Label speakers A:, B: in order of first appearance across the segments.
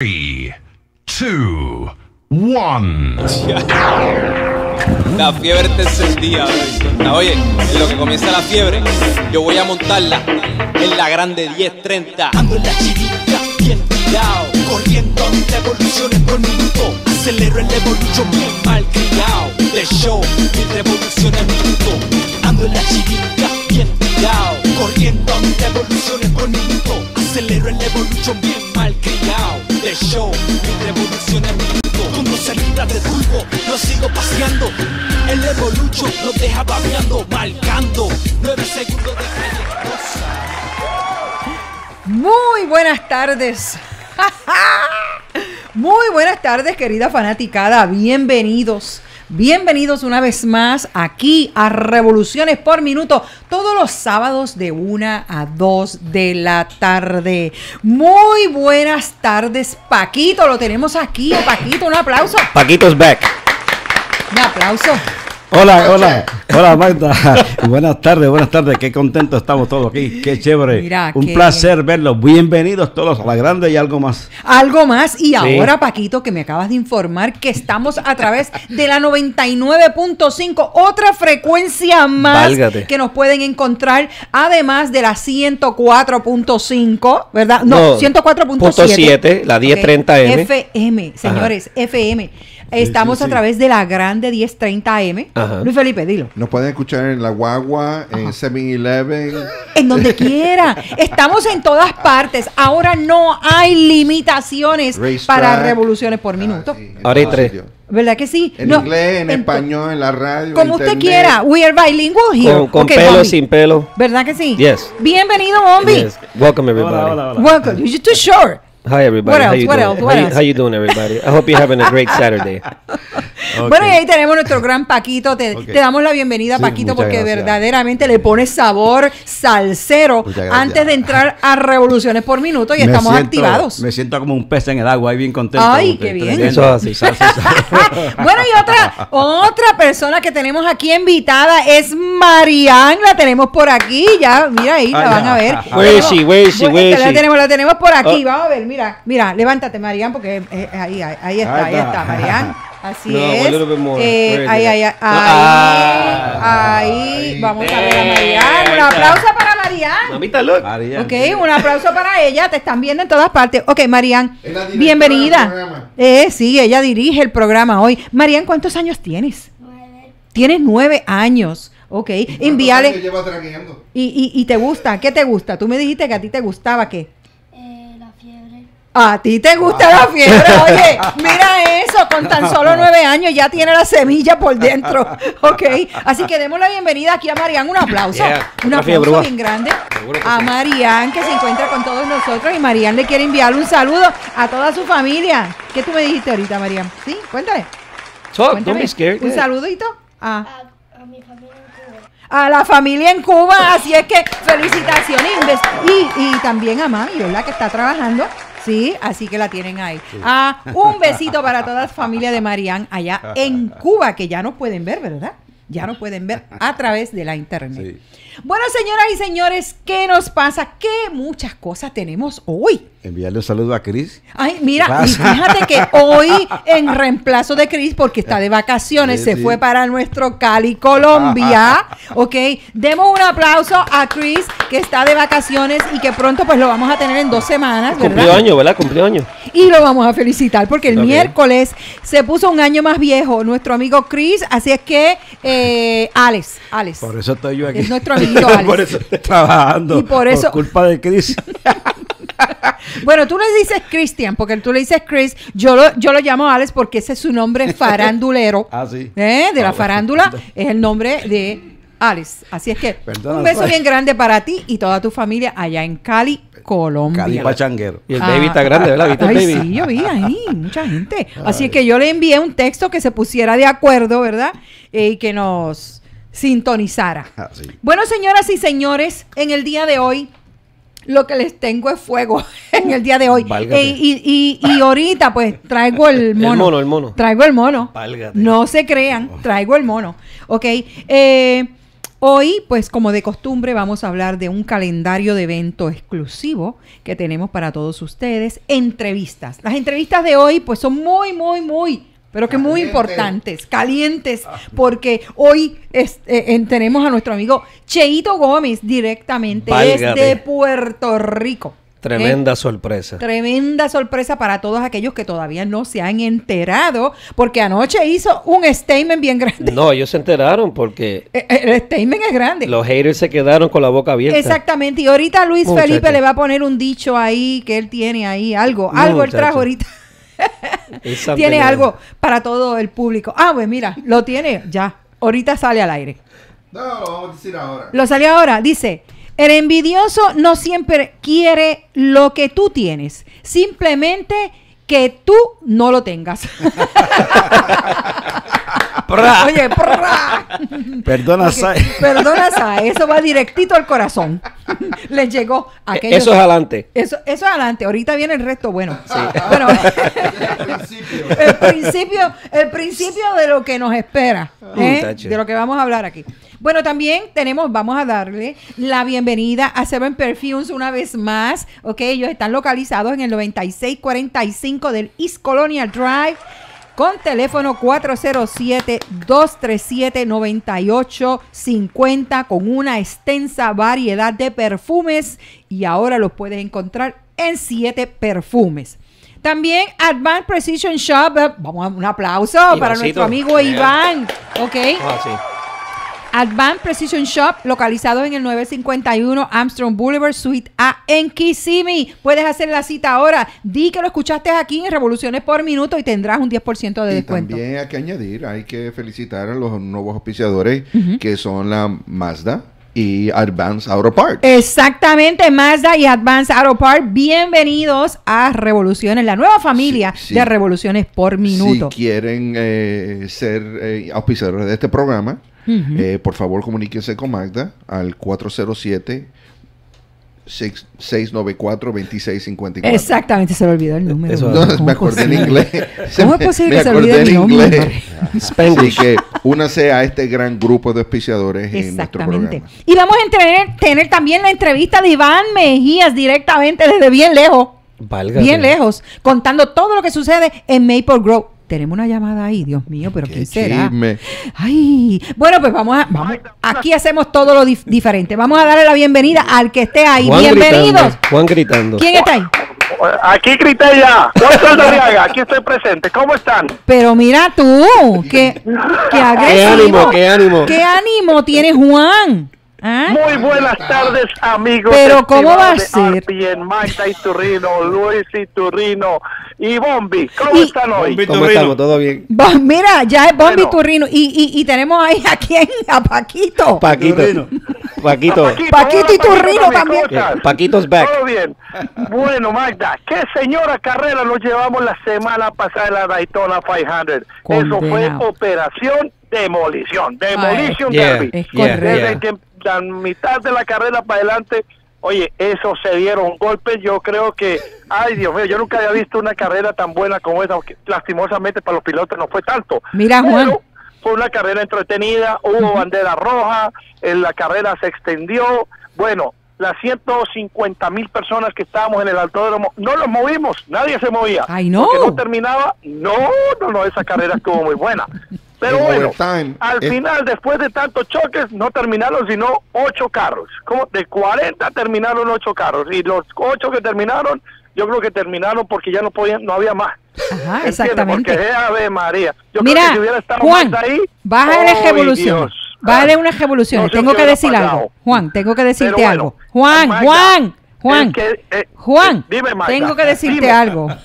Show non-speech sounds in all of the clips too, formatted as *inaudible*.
A: Three, two, one.
B: La fiebre te encendida. bebé. Oye, en lo que comienza la fiebre, yo voy a montarla en la grande 1030.
C: Ando en la chirica, bien tirado Corriendo a mil revoluciones por minuto Acelero el evolution bien mal criado De show, mil revoluciones al minuto Ando en la chirica, bien tirado Corriendo a mil revoluciones por minuto Acelero el evolution bien mal criado De show, mil revoluciones al minuto Con dos salidas de turbo, lo sigo paseando El evolution lo deja babeando Marcando, nueve segundos de trayectoria
D: Muy buenas tardes. *laughs* Muy buenas tardes, querida fanaticada. Bienvenidos. Bienvenidos una vez más aquí a Revoluciones por Minuto, todos los sábados de 1 a 2 de la tarde. Muy buenas tardes, Paquito. Lo tenemos aquí. Paquito, un aplauso.
E: Paquito's back.
D: Un aplauso.
F: Hola, hola, hola Magda. *laughs* buenas tardes, buenas tardes. Qué contentos estamos todos aquí. Qué chévere.
D: Mira,
F: Un
D: qué-
F: placer verlos. Bienvenidos todos a la grande y algo más.
D: Algo más. Y ahora, Paquito, que me acabas de informar que estamos a través de la 99.5, otra frecuencia más
E: Válgate.
D: que nos pueden encontrar, además de la 104.5, ¿verdad? No,
E: No,
D: 104.7.
E: punto siete, la 1030M.
D: FM, señores, FM. Estamos
F: sí,
D: a través de la grande 1030M.
E: Ajá.
D: Luis Felipe, dilo.
G: Nos pueden escuchar en la guagua, en 7-Eleven.
D: En donde quiera. Estamos en todas partes. Ahora no hay limitaciones para revoluciones por minuto.
G: Ah, sí, en
E: Ahora hay tres.
D: ¿Verdad que sí?
G: En
D: No,
G: inglés, en,
D: en-
G: español, en la radio.
D: Como usted quiera. We are bilingual here.
E: Con, pelo, sin pelo.
D: ¿Verdad que sí?
E: Yes.
D: Bienvenido, Bombi.
E: Yes. Welcome everybody.
F: Hola, hola, hola.
D: Welcome. You're too short.
E: Hi everybody.
D: What
E: how
D: else?
E: you
D: What
E: doing?
D: else? What
E: how, you,
D: else?
E: how you doing everybody? I hope you're having a great Saturday. *laughs*
D: Bueno, y ahí tenemos nuestro gran Paquito. Te, damos la bienvenida,
G: Sí,
D: Paquito, porque
G: gracias.
D: verdaderamente le pone sabor salsero antes de entrar a revoluciones por minuto y
F: Me
D: estamos
F: siento-
D: activados.
F: Me siento como un pez en el agua, ahí bien contento.
D: Ay, qué bien.
E: Eso es así.
F: Salsa, salsa. *laughs*
D: bueno, y otra, otra persona que tenemos aquí invitada es Marianne. La tenemos por aquí. Ya, mira ahí, la
F: Ah,
D: van
F: ya.
D: a ver. La tenemos, la tenemos por aquí.
E: Oh.
D: Vamos a ver, mira, mira, levántate, Marianne, porque eh, ahí, ahí, ahí está, ahí
F: Ahí
D: está,
F: está.
D: Marianne. *laughs* Así
E: No,
D: es. Eh, ahí, ahí, ahí,
E: Ah.
D: ahí. Vamos a ver a
E: Ahí
D: Marianne. Un aplauso para Marianne.
E: Mamita, look.
F: María.
D: Ok, un aplauso para ella. Te están viendo en todas partes. Ok, Marian,
G: Es la directora
D: bienvenida. Eh, sí, ella dirige el programa hoy. Marian, ¿cuántos años tienes? Tienes nueve años. Ok,
G: ¿Cuántos años
D: envíale. Y, y, y te gusta? ¿Qué te gusta? Tú me dijiste que a ti te gustaba qué. A ti te gusta la fiebre, oye, mira eso, con tan solo nueve años ya tiene la semilla por dentro, *laughs* ok, así que demos la bienvenida aquí a Marian, un aplauso,
E: Yeah,
D: un aplauso bien grande a. Marian que se encuentra con todos nosotros y Marian le quiere enviar un saludo a toda su familia, ¿qué tú me dijiste ahorita Marian? ¿Sí? Cuéntale,
E: Talk.
D: cuéntame.
E: Don't be scared.
D: un saludito a,
H: A, a mi familia en Cuba.
D: a la familia en Cuba, así es que felicitaciones y, y también a mami, ¿verdad? Que está trabajando. Sí, así que la tienen ahí. Ah, un besito para toda la familia de Marian allá en Cuba, que ya no pueden ver, ¿verdad? Ya no pueden ver a través de la internet.
F: Sí.
D: Bueno, señoras y señores, ¿qué nos pasa? ¿Qué muchas cosas tenemos hoy?
F: Enviarle un saludo a Cris.
D: Ay, mira,
F: ¿Qué
D: y fíjate que *laughs* hoy, en reemplazo de Chris, porque está de vacaciones,
F: Sí,
D: se
F: sí.
D: fue para nuestro Cali, Colombia. *laughs* Ok, demos un aplauso a Chris, que está de vacaciones y que pronto pues lo vamos a tener en dos semanas,
E: Cumplió
D: ¿verdad?
E: año, ¿verdad? Cumplió año.
D: Y lo vamos a felicitar porque el miércoles se puso un año más viejo nuestro amigo Chris, así es que eh, Alex, Alex.
F: Por eso estoy yo aquí.
D: Es nuestro amiguito *laughs* Alex.
F: por eso estoy trabajando.
D: Y por eso-
F: culpa de Cris. *laughs*
D: Bueno, tú le dices Christian, porque tú le dices Chris. Yo lo, yo lo llamo Alex porque ese es su nombre farandulero. *laughs*
F: Ah, sí.
D: ¿Eh? De la
F: Ah, bueno.
D: farándula es el nombre de Alex. Así es que
F: Perdona,
D: un beso
F: pues.
D: bien grande para ti y toda tu familia allá en Cali, Colombia.
F: Cali pachanguero.
E: Y el baby está grande, ¿verdad? ¿Viste el
D: Ah, Ay,
E: baby?
D: sí, yo vi ahí, mucha gente. Así es que yo le envié un texto que se pusiera de acuerdo, ¿verdad? Eh, y que nos sintonizara.
F: Ah, sí.
D: Bueno, señoras y señores, en el día de hoy lo que les tengo es fuego *laughs* en el día de hoy. Eh, y, y- y ahorita pues traigo *laughs* el mono.
E: mono, el mono.
D: Traigo el mono.
E: Válgate.
D: No se crean, traigo el mono. Ok. eh, Hoy, pues como de costumbre, vamos a hablar de un calendario de evento exclusivo que tenemos para todos ustedes. Entrevistas. Las entrevistas de hoy, pues son muy, muy, muy, pero que muy importantes, calientes, porque hoy es- eh, tenemos a nuestro amigo Cheito Gómez directamente desde Puerto Rico.
E: Tremenda sorpresa.
D: Tremenda sorpresa para todos aquellos que todavía no se han enterado, porque anoche hizo un statement bien grande.
E: No, ellos se enteraron porque *laughs*
D: Eh, eh, El statement es grande.
E: los haters se quedaron con la boca abierta.
D: Exactamente. Y ahorita Luis
E: Muchacho.
D: Felipe le va a poner un dicho ahí que él tiene ahí, algo. Algo él trajo ahorita. *laughs* Tiene algo para todo el público. Ah, pues mira, lo tiene ya. Ahorita sale al aire.
G: No, lo vamos a decir ahora.
D: Lo salió ahora. Dice, el envidioso no siempre quiere lo que tú tienes. Simplemente que tú no lo tengas. *laughs* *laughs*
E: Pra.
D: Oye. *laughs*
F: Perdona, Sai.
D: Perdona, Sai, eso va directito al corazón. *laughs* Le llegó aquello.
E: Eso es adelante.
D: Eso, eso es adelante. Ahorita viene el resto bueno. Bueno, *laughs*
G: Al principio.
D: el principio, el principio de lo que nos espera, ¿eh?
E: Muchacho.
D: de lo que vamos a hablar aquí. Bueno, también tenemos, vamos a darle la bienvenida a Seven Perfumes una vez más. Ok, ellos están localizados en el 9645 del East Colonial Drive. Con teléfono 407-237-9850 con una extensa variedad de perfumes y ahora los puedes encontrar en siete perfumes. También Advanced Precision Shop, eh, vamos a un aplauso para nuestro amigo Iván, ok.
E: Ah, sí.
D: Advanced Precision Shop, localizado en el 951 Armstrong Boulevard, Suite A, en Kissimmee. Puedes hacer la cita ahora. Di que lo escuchaste aquí en Revoluciones por Minuto y tendrás un 10% de
G: Y
D: descuento.
G: también hay que añadir, hay que felicitar a los nuevos auspiciadores que son la Mazda y Advance Auto Parts.
D: Exactamente, Mazda y Advanced Auto Parts. Bienvenidos a Revoluciones, la nueva familia
G: Sí, sí.
D: de Revoluciones por Minuto.
G: Si quieren eh, ser eh, auspiciadores de este programa, eh, por favor comuníquense con Magda al 407 694-2654.
D: Exactamente, se le olvidó el número.
E: Eso-
G: No,
D: ¿Cómo
G: me acordé en inglés.
D: ¿Cómo es posible *laughs* que se olvide
G: inglés. *laughs*
D: hombre?
G: Así que únase a este gran grupo de auspiciadores en nuestro
D: Exactamente.
G: programa.
D: Y vamos a tener, tener también la entrevista de Iván Mejías directamente desde bien lejos.
E: Válgate.
D: Bien lejos, contando todo lo que sucede en Maple Grove. Tenemos una llamada ahí, Dios mío, pero ¿quién será?
G: chisme.
D: Ay, bueno, pues vamos a, vamos, aquí hacemos todo lo dif- diferente. Vamos a darle la bienvenida al que esté ahí.
E: Juan
D: Bienvenidos.
E: gritando. Juan gritando.
D: ¿Quién está ahí?
I: Aquí grité ya. Aquí estoy presente. ¿Cómo están?
D: Pero mira tú, qué, qué agresivo.
E: ánimo, qué ánimo.
D: ¿Qué ánimo tiene Juan? ¿Ah?
I: Muy buenas tardes, amigos.
D: Pero, ¿cómo va a ser?
I: RPN, Magda Iturrino, Luis Iturrino y Bombi. ¿Cómo
D: Y-
I: están hoy?
F: Bombi.
E: ¿Cómo
F: Turrino.
E: estamos? ¿Todo bien?
D: Va, Mira, ya es Bombi
I: Bueno.
D: Turrino. Y, y, y tenemos ahí a quién, a Paquito.
E: Paquito.
F: Turrino.
E: Paquito.
D: Paquito y Turrino
I: ¿cómo
D: también.
E: Eh, Paquito's back.
I: Todo bien. Bueno, Magda, qué señora carrera nos llevamos la semana pasada en la Daytona 500. Eso fue
D: Condenado.
I: operación demolición. Demolition
E: Yeah,
I: Derby.
D: Es correcto.
I: Desde que la mitad de la carrera para adelante, oye, eso se dieron golpes. Yo creo que, ay Dios mío, yo nunca había visto una carrera tan buena como esa. aunque lastimosamente para los pilotos no fue tanto.
D: Mira, Juan.
I: Pero fue una carrera entretenida, hubo bandera roja, en la carrera se extendió. Bueno, las 150 mil personas que estábamos en el autódromo, no nos movimos, nadie se movía.
D: Ay, no.
I: Porque no terminaba. No, no, no, esa carrera estuvo muy buena. Pero
G: En
I: bueno,
G: overtime,
I: al
G: es-
I: final, después de tantos choques, no terminaron sino ocho carros. Como de 40 terminaron ocho carros. Y los ocho que terminaron, yo creo que terminaron porque ya no podían, no había más.
D: Ajá, exactamente.
I: Porque es Ave María. Yo
D: Mira,
I: creo que si hubiera estado
D: Juan,
I: más ahí,
D: bájale
I: ¡ay,
D: revoluciones.
I: Dios!
D: Bájale
I: Ah,
D: unas revoluciones.
I: no sé
D: tengo que decir
I: pasado.
D: algo. Juan, tengo que decirte
I: bueno,
D: algo. Juan,
I: Magda,
D: Juan, Juan.
I: que, eh,
D: Juan,
I: dime, Magda,
D: tengo que decirte
I: dime.
D: algo. *laughs*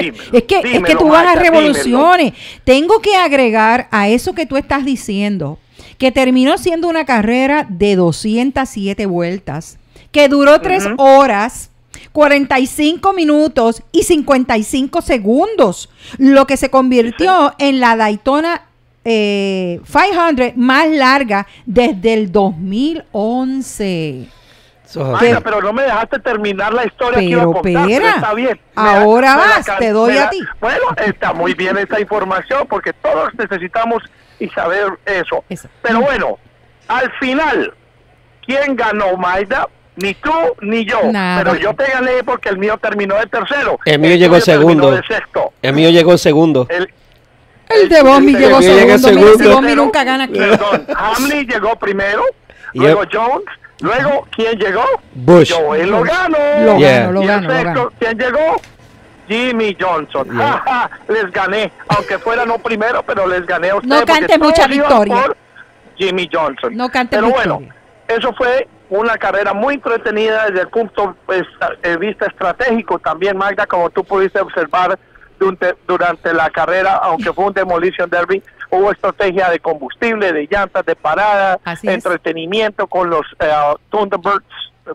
I: Dímelo,
D: Es que, es que tú vas a
I: dímelo.
D: revoluciones. Tengo que agregar a eso que tú estás diciendo, que terminó siendo una carrera de 207 vueltas, que duró 3 horas, 45 minutos y 55 segundos, lo que se convirtió en la Daytona eh, 500 más larga desde el 2011.
E: Así.
I: pero no me dejaste terminar la historia que iba a
D: Pero,
I: contar, pero está bien.
D: Ahora vas, te doy
I: me
D: a ti.
I: Bueno, está muy bien esta información porque todos necesitamos y saber eso.
D: Eso.
I: Pero bueno, Al final, ¿quién ganó, Maida? Ni tú ni yo.
D: Nada.
I: Pero yo te gané porque el mío terminó de tercero.
E: El mío llegó segundo.
I: de sexto.
E: El mío llegó segundo.
I: El,
D: El de Bombi
I: el-
D: llegó
E: llega
D: segundo. Mira, si
E: segundo.
D: Bombi nunca gana aquí.
I: Perdón, Hamlin llegó primero,
E: Yep.
I: luego Jones, luego ¿quién llegó?
E: Bush.
I: Joel Logano.
D: Lo
E: Yeah.
D: gano, lo
I: y el
D: gano, lo
I: sexto,
D: gano.
I: ¿quién llegó? Jimmy Johnson.
E: Yeah.
I: Ja, *laughs* ja, les gané, aunque fuera no primero, pero les gané a ustedes.
D: No cantes mucha victoria.
I: por Jimmy Johnson.
D: No cantes
I: Pero
D: victoria.
I: bueno, eso fue una carrera muy entretenida desde el punto pues, de vista estratégico también, Magda, como tú pudiste observar durante, durante la carrera, aunque fue un demolition derby, hubo estrategia de combustible, de llantas, de parada,
D: Así es.
I: entretenimiento con los eh, Thunderbirds,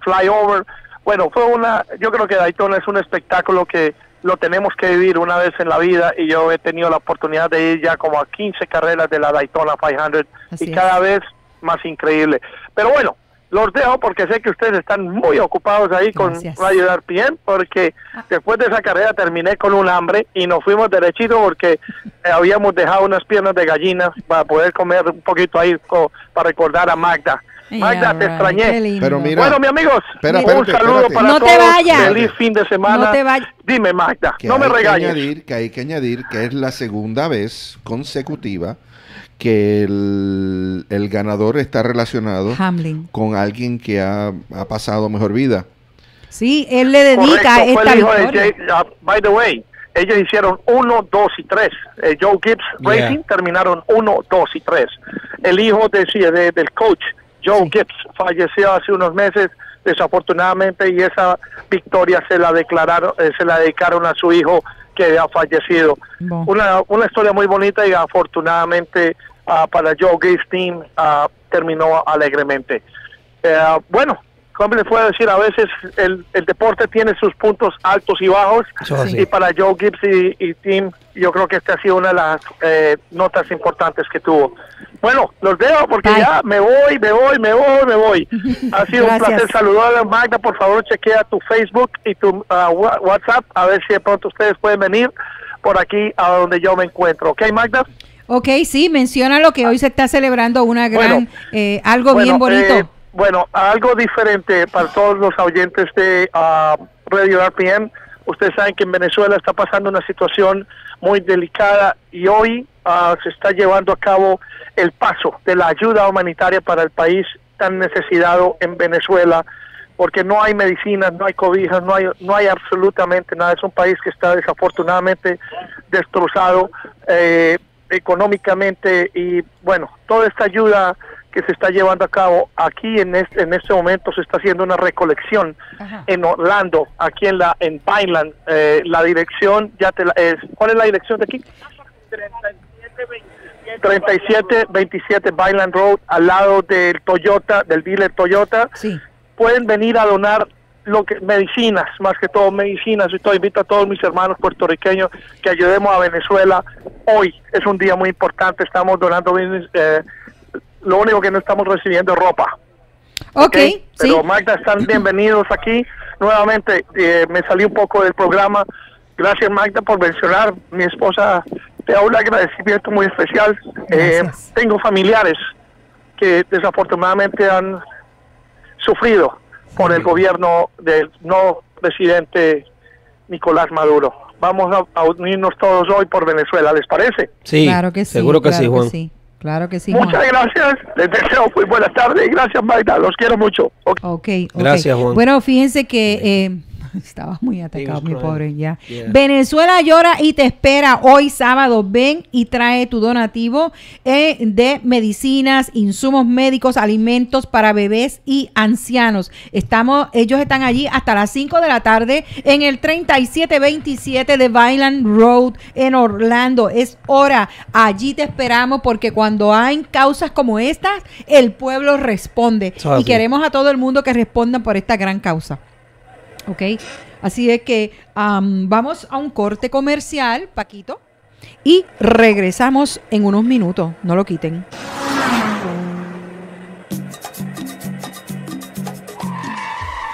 I: flyover. Bueno, fue una, yo creo que Daytona es un espectáculo que lo tenemos que vivir una vez en la vida y yo he tenido la oportunidad de ir ya como a 15 carreras de la Daytona 500
D: Así
I: y
D: es.
I: cada vez más increíble. Pero bueno, los dejo porque sé que ustedes están muy ocupados ahí
D: Gracias.
I: con Radio RPM porque después de esa carrera terminé con un hambre y nos fuimos derechito porque eh, habíamos dejado unas piernas de gallina para poder comer un poquito ahí co- para recordar a Magda. Magda,
D: Yeah,
I: te
D: right,
I: extrañé.
G: Pero mira,
I: Bueno, mi amigos,
G: Espera,
I: un
G: espérate,
I: saludo
G: espérate.
I: para
D: No te
I: todos.
D: vayas.
I: Feliz fin de semana.
D: No te vayas.
I: Dime, Magda,
G: que
I: no me
G: que
I: regañes.
G: añadir que hay que añadir que es la segunda vez consecutiva que el, el ganador está relacionado
D: Hamlin.
G: con alguien que ha, ha pasado mejor vida.
D: Sí, él le dedica
I: Correcto,
D: esta
I: de
D: victoria.
I: Jay- ah, by the way, ellos hicieron 1, 2 y 3. Joe Gibbs
E: Yeah.
I: Racing terminaron 1, 2 y 3. El hijo de, sí, de- del coach, Joe
D: Sí.
I: Gibbs, falleció hace unos meses, desafortunadamente, y esa victoria se la declararon, eh, se la dedicaron a su hijo que ha fallecido. Una, una historia muy bonita y afortunadamente ah, para Joe Gibbs Team ah, terminó alegremente. Eh, bueno, como les puedo decir, a veces el, el deporte tiene sus puntos altos y bajos. Y para Joe Gibbs y, y Team, yo creo que esta ha sido una de las eh, notas importantes que tuvo. Bueno, los dejo porque
D: Bye.
I: ya me voy, me voy, me voy, me voy. Ha *laughs* sido un placer saludar Magda. Por favor, chequea tu Facebook y tu wa- WhatsApp a ver si de pronto ustedes pueden venir por aquí a donde yo me encuentro. ¿Ok, Magda?
D: Ok, sí, menciona lo que hoy se está celebrando una gran,
I: Bueno,
D: eh, algo
I: Bueno,
D: bien bonito.
I: eh, bueno, algo diferente para todos los oyentes de ah, Radio RPM. Ustedes saben que en Venezuela está pasando una situación muy delicada y hoy ah, se está llevando a cabo el paso de la ayuda humanitaria para el país tan necesitado en Venezuela porque no hay medicinas, no hay cobijas, no hay, no hay absolutamente nada. Es un país que está desafortunadamente destrozado eh, económicamente y bueno, toda esta ayuda que se está llevando a cabo aquí en este, en este momento se está haciendo una recolección
D: Ajá.
I: en Orlando, aquí en la en Vineland. Eh, la dirección ya te la, es, ¿cuál es la dirección de aquí? 3727 Vineland Road, al lado del Toyota, del dealer Toyota
D: Sí.
I: pueden venir a donar lo que medicinas, más que todo medicinas. Y todo invito a todos mis hermanos puertorriqueños que ayudemos a Venezuela. Hoy es un día muy importante, estamos donando eh, lo único que no estamos recibiendo es ropa.
D: Ok, sí.
I: Pero Magda, están bienvenidos aquí. Nuevamente, eh, me salí un poco del programa. Gracias Magda por mencionar. Mi esposa te da un agradecimiento muy especial. Eh, tengo familiares que desafortunadamente han sufrido por el gobierno del no presidente Nicolás Maduro. Vamos a, a unirnos todos hoy por Venezuela, ¿les parece?
E: Sí,
D: claro que sí.
E: seguro que
D: claro
E: sí, Juan.
D: sí. Claro que sí,
I: Muchas
D: Juan.
I: gracias, les deseo muy buenas tardes gracias Magda, los quiero mucho. Ok.
E: Gracias, Juan.
D: Bueno, fíjense que eh, *laughs* estaba muy atacado, mi pobre, ya.
E: Yeah.
D: Venezuela llora y te espera hoy sábado. Ven y trae tu donativo eh, de medicinas, insumos médicos, alimentos para bebés y ancianos. Estamos, ellos están allí hasta las 5 de la tarde en el 3727 de Vineland Road en Orlando. Es hora. Allí te esperamos porque cuando hay causas como estas, el pueblo responde. Y
E: así.
D: queremos a todo el mundo que responda por esta gran causa. ¿Ok? Así es que am, vamos a un corte comercial, Paquito, y regresamos en unos minutos. No lo quiten.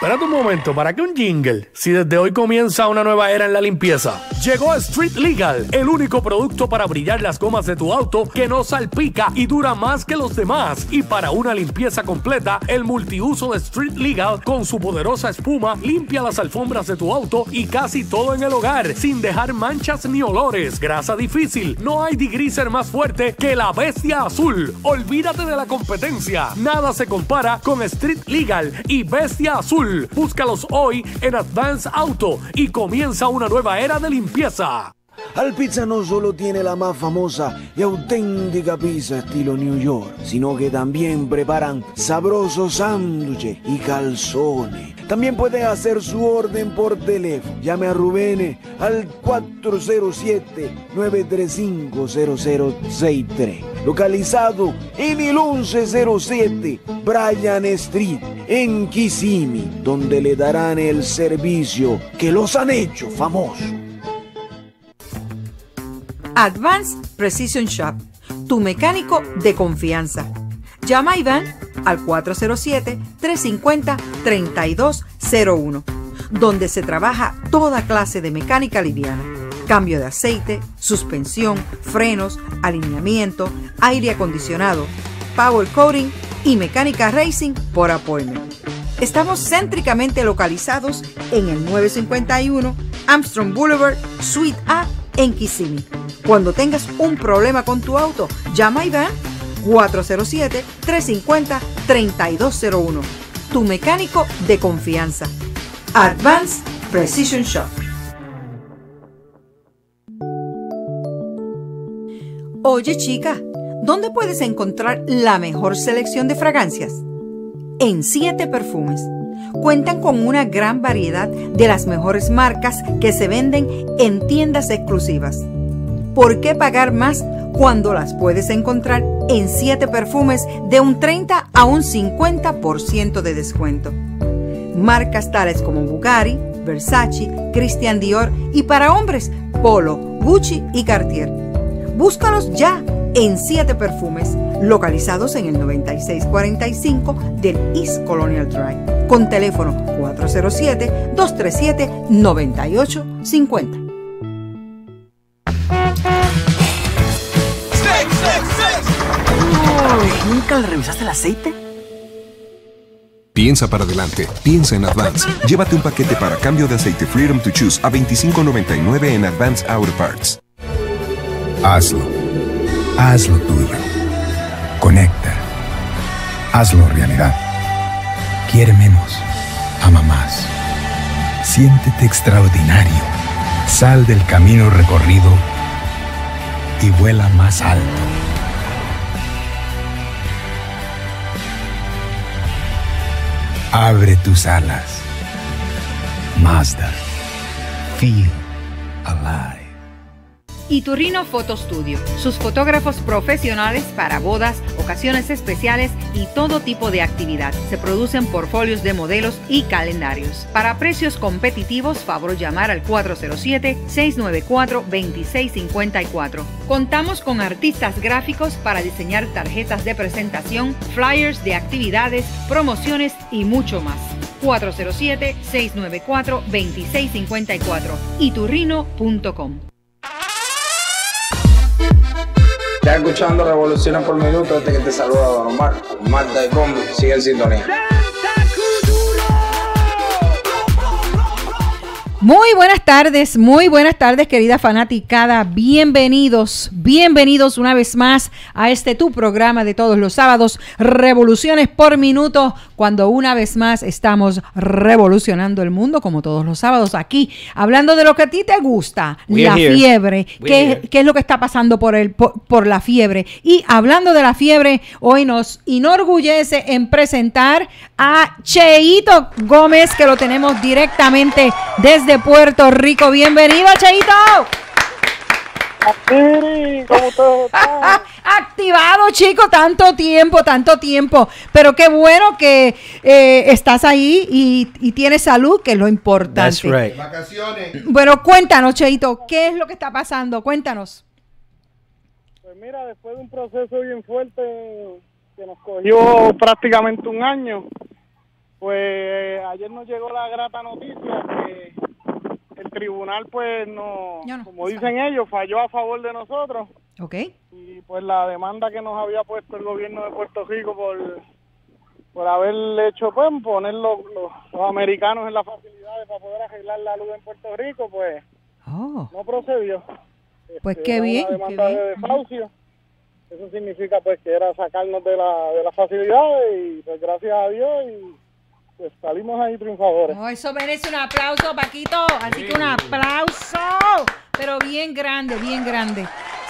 J: Espérate un momento, ¿para qué un jingle? Si desde hoy comienza una nueva era en la limpieza. Llegó Street Legal, el único producto para brillar las gomas de tu auto que no salpica y dura más que los demás. Y para una limpieza completa, el multiuso de Street Legal con su poderosa espuma limpia las alfombras de tu auto y casi todo en el hogar, sin dejar manchas ni olores. Grasa difícil, no hay degreaser más fuerte que la bestia azul. Olvídate de la competencia. Nada se compara con Street Legal y Bestia Azul. Búscalos hoy en Advance Auto y comienza una nueva era de limpieza.
K: Alpizza no solo tiene la más famosa y auténtica pizza estilo New York, sino que también preparan sabrosos sándwiches y calzones. También puede hacer su orden por teléfono. Llame a Rubén al 407-935-0063. Localizado en el 1107 Bryan Street, en Kissimmee, donde le darán el servicio que los han hecho famosos.
D: Advanced Precision Shop, tu mecánico de confianza. Llama a Iván al 407-350-3201, donde se trabaja toda clase de mecánica liviana. Cambio de aceite, suspensión, frenos, alineamiento, aire acondicionado, power coating y mecánica racing por appointment. Estamos céntricamente localizados en el 951 Armstrong Boulevard, Suite A, en Kissimmee. Cuando tengas un problema con tu auto, llama a Iván 407-350-3201. Tu mecánico de confianza. Advanced Precision Shop. Oye chica, ¿dónde puedes encontrar la mejor selección de fragancias? En 7 Perfumes. Cuentan con una gran variedad de las mejores marcas que se venden en tiendas exclusivas. ¿Por qué pagar más cuando las puedes encontrar en 7 perfumes de un 30 a un 50% de descuento? Marcas tales como Bugatti, Versace, Christian Dior y para hombres Polo, Gucci y Cartier. Búscalos ya en 7 perfumes localizados en el 9645 del East Colonial Drive con teléfono 407-237-9850.
L: ¿Nunca le revisaste el aceite?
M: Piensa para adelante, piensa en Advance. Llévate un paquete para cambio de aceite Freedom to Choose a $25.99 en Advance Auto Parts.
N: Hazlo. Hazlo tuyo. Conecta. Hazlo realidad. Quiere menos. Ama más. Siéntete extraordinario. Sal del camino recorrido y vuela más alto. Abre tus alas. Mazda. Feel alive.
O: Iturrino Photo Studio, sus fotógrafos profesionales para bodas, ocasiones especiales y todo tipo de actividad. Se producen portfolios de modelos y calendarios. Para precios competitivos, favor llamar al 407-694-2654. Contamos con artistas gráficos para diseñar tarjetas de presentación, flyers de actividades, promociones y mucho más. 407-694-2654 iturrino.com
P: Estás escuchando Revoluciones por Minuto, este que te saluda Don Omar. Marta y Combi, sigue en sintonía.
D: Muy buenas tardes, muy buenas tardes querida fanaticada, bienvenidos, bienvenidos una vez más a este tu programa de todos los sábados, Revoluciones por Minuto, cuando una vez más estamos revolucionando el mundo como todos los sábados aquí, hablando de lo que a ti te gusta,
E: We're
D: la
E: here.
D: fiebre, qué es lo que está pasando por, el, por, por la fiebre. Y hablando de la fiebre, hoy nos enorgullece en presentar a Cheito Gómez, que lo tenemos directamente desde Puerto Rico. Bienvenido, Cheito. *laughs* Activado, chico, tanto tiempo, tanto tiempo. Pero qué bueno que eh, estás ahí y, y tienes salud, que es lo importante.
E: That's right.
G: Vacaciones.
D: Bueno, cuéntanos, Cheito, ¿qué es lo que está pasando? Cuéntanos.
Q: Pues mira, después de un proceso bien fuerte que nos cogió prácticamente un año, Pues ayer nos llegó la grata noticia que el tribunal, pues, no, como dicen ellos, falló a favor de nosotros.
D: Ok.
Q: Y pues la demanda que nos había puesto el gobierno de Puerto Rico por, por haber hecho, pues, poner los, los- los americanos en las facilidades para poder arreglar la luz en Puerto Rico, pues,
D: Oh,
Q: no procedió.
D: pues
Q: Este,
D: qué bien,
Q: Una
D: qué bien.
Q: de desahucio. Eso significa pues que era sacarnos de, la, de las facilidades y pues gracias a Dios y pues salimos ahí triunfadores.
D: Oh, eso merece un aplauso, Paquito. Así que un aplauso. Pero bien grande, bien grande.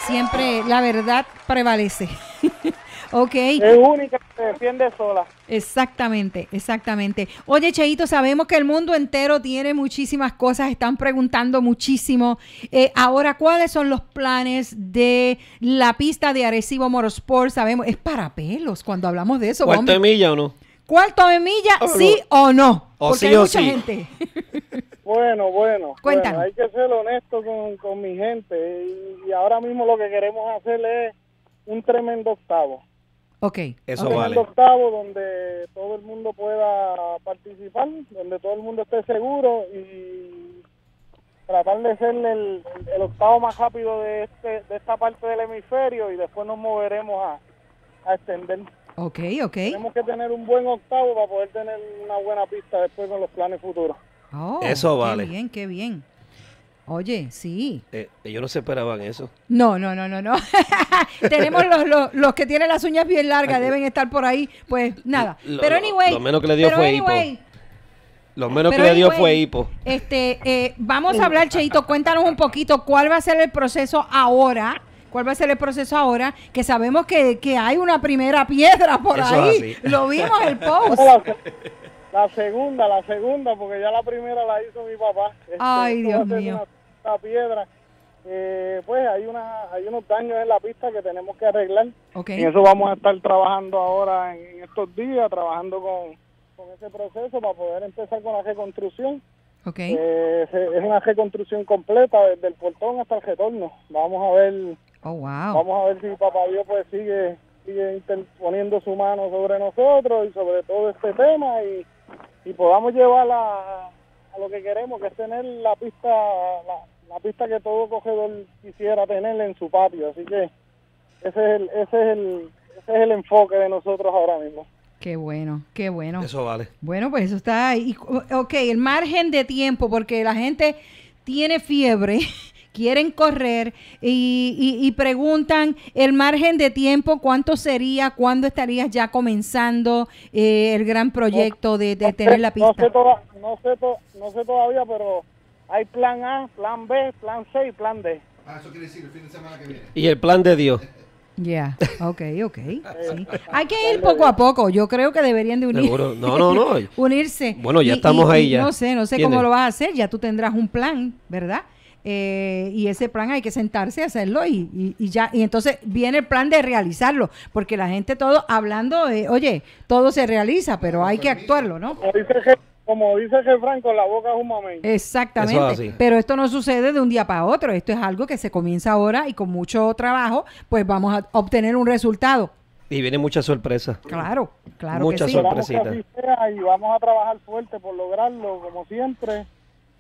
D: Siempre la verdad prevalece. *laughs* ok.
Q: Es única, se defiende sola.
D: Exactamente, exactamente. Oye, Cheito, sabemos que el mundo entero tiene muchísimas cosas, están preguntando muchísimo. Eh, ahora, ¿cuáles son los planes de la pista de Arecibo Motorsport? Sabemos, es para pelos cuando hablamos de eso.
E: ¿Cuarto de milla o no?
D: ¿Cuarto de milla,
E: Oh,
D: sí
E: no.
D: o no?
E: O
D: Porque
E: sí
D: hay
E: o
D: mucha
E: sí.
D: gente. *laughs*
Q: Bueno, bueno,
D: Cuéntanos.
Q: bueno, hay que ser honesto con, con mi gente y, y ahora mismo lo que queremos hacer es un tremendo octavo.
D: Ok.
E: Eso
Q: un
E: vale.
Q: tremendo octavo donde todo el mundo pueda participar, donde todo el mundo esté seguro y tratar de ser el, el octavo más rápido de este de esta parte del hemisferio y después nos moveremos a, a extender.
D: Ok, ok.
Q: Tenemos que tener un buen octavo para poder tener una buena pista después con los planes futuros.
D: Oh,
E: Eso
D: qué
E: vale.
D: bien, qué bien. Oye, sí.
E: Eh, ellos no se esperaban eso.
D: No, no, no, no, no. *laughs* Tenemos los, los, los que tienen las uñas bien largas, deben estar por ahí. Pues nada.
E: Lo-
D: pero anyway.
E: lo menos que le dio fue hipo.
D: anyway,
E: Lo menos
D: Pero
E: que le dio fue hipo.
D: Este, eh, vamos a hablar, Cheito, cuéntanos un poquito cuál va a ser el proceso ahora. ¿Cuál va a ser el proceso ahora? Que sabemos que, que hay una primera piedra por
E: Eso
D: ahí. Lo vimos el *laughs* post.
Q: La, la segunda, la segunda, porque ya la primera la hizo mi papá. Este,
D: Ay, Dios mío.
Q: Una, una piedra. Eh, pues hay una hay unos daños en la pista que tenemos que arreglar.
D: Ok.
Q: En eso vamos a estar trabajando ahora en, en estos días, trabajando con, con ese proceso para poder empezar con la reconstrucción.
D: Ok.
Q: Eh, es una reconstrucción completa desde el portón hasta el retorno. Vamos a ver
D: Oh, wow.
Q: Vamos a ver si Papá Dios pues sigue, sigue interponiendo su mano sobre nosotros y sobre todo este tema y, y podamos llevar a, a lo que queremos, que es tener la pista, la, la pista que todo cogedor quisiera tener en su patio. Así que ese es el, ese es el, ese es el enfoque de nosotros ahora mismo.
D: Qué bueno, qué bueno.
E: Eso vale.
D: Bueno, pues eso está ahí. Y, Ok, el margen de tiempo, porque la gente tiene fiebre, quieren correr y, y- y preguntan el margen de tiempo, cuánto sería, cuándo estarías ya comenzando eh, el gran proyecto de, de tener la
Q: No sé,
D: pista.
Q: toda- no, sé to- no sé todavía, pero hay plan A, plan B, plan C y plan D.
G: Ah, eso quiere decir el fin de semana que viene.
E: Y el plan de Dios. *laughs*
D: Ya, ok, ok. sí. Hay que ir poco a poco. Yo creo que deberían de unir,
E: Seguro. No, no, no. *laughs*
D: unirse.
E: Bueno, ya
D: Y-
E: estamos
D: y-
E: ahí ya.
D: No sé, no sé
E: ¿Entiendes?
D: cómo lo vas a hacer. Ya tú tendrás un plan, ¿verdad? Eh, y ese plan hay que sentarse a hacerlo y, y- y ya. Y entonces viene el plan de realizarlo, porque la gente todo hablando, eh, oye, todo se realiza, pero hay que actuarlo, ¿no?
Q: Como dice, con la boca es un mamey.
D: Exactamente.
E: Eso es así.
D: Pero esto no sucede de un día para otro. Esto es algo que se comienza ahora y con mucho trabajo, pues vamos a obtener un resultado.
E: Y viene mucha sorpresa.
D: Claro, claro
E: Mucha
D: que sí.
Q: Esperamos que
E: sorpresita.
Q: así sea y vamos a trabajar fuerte por lograrlo, como siempre.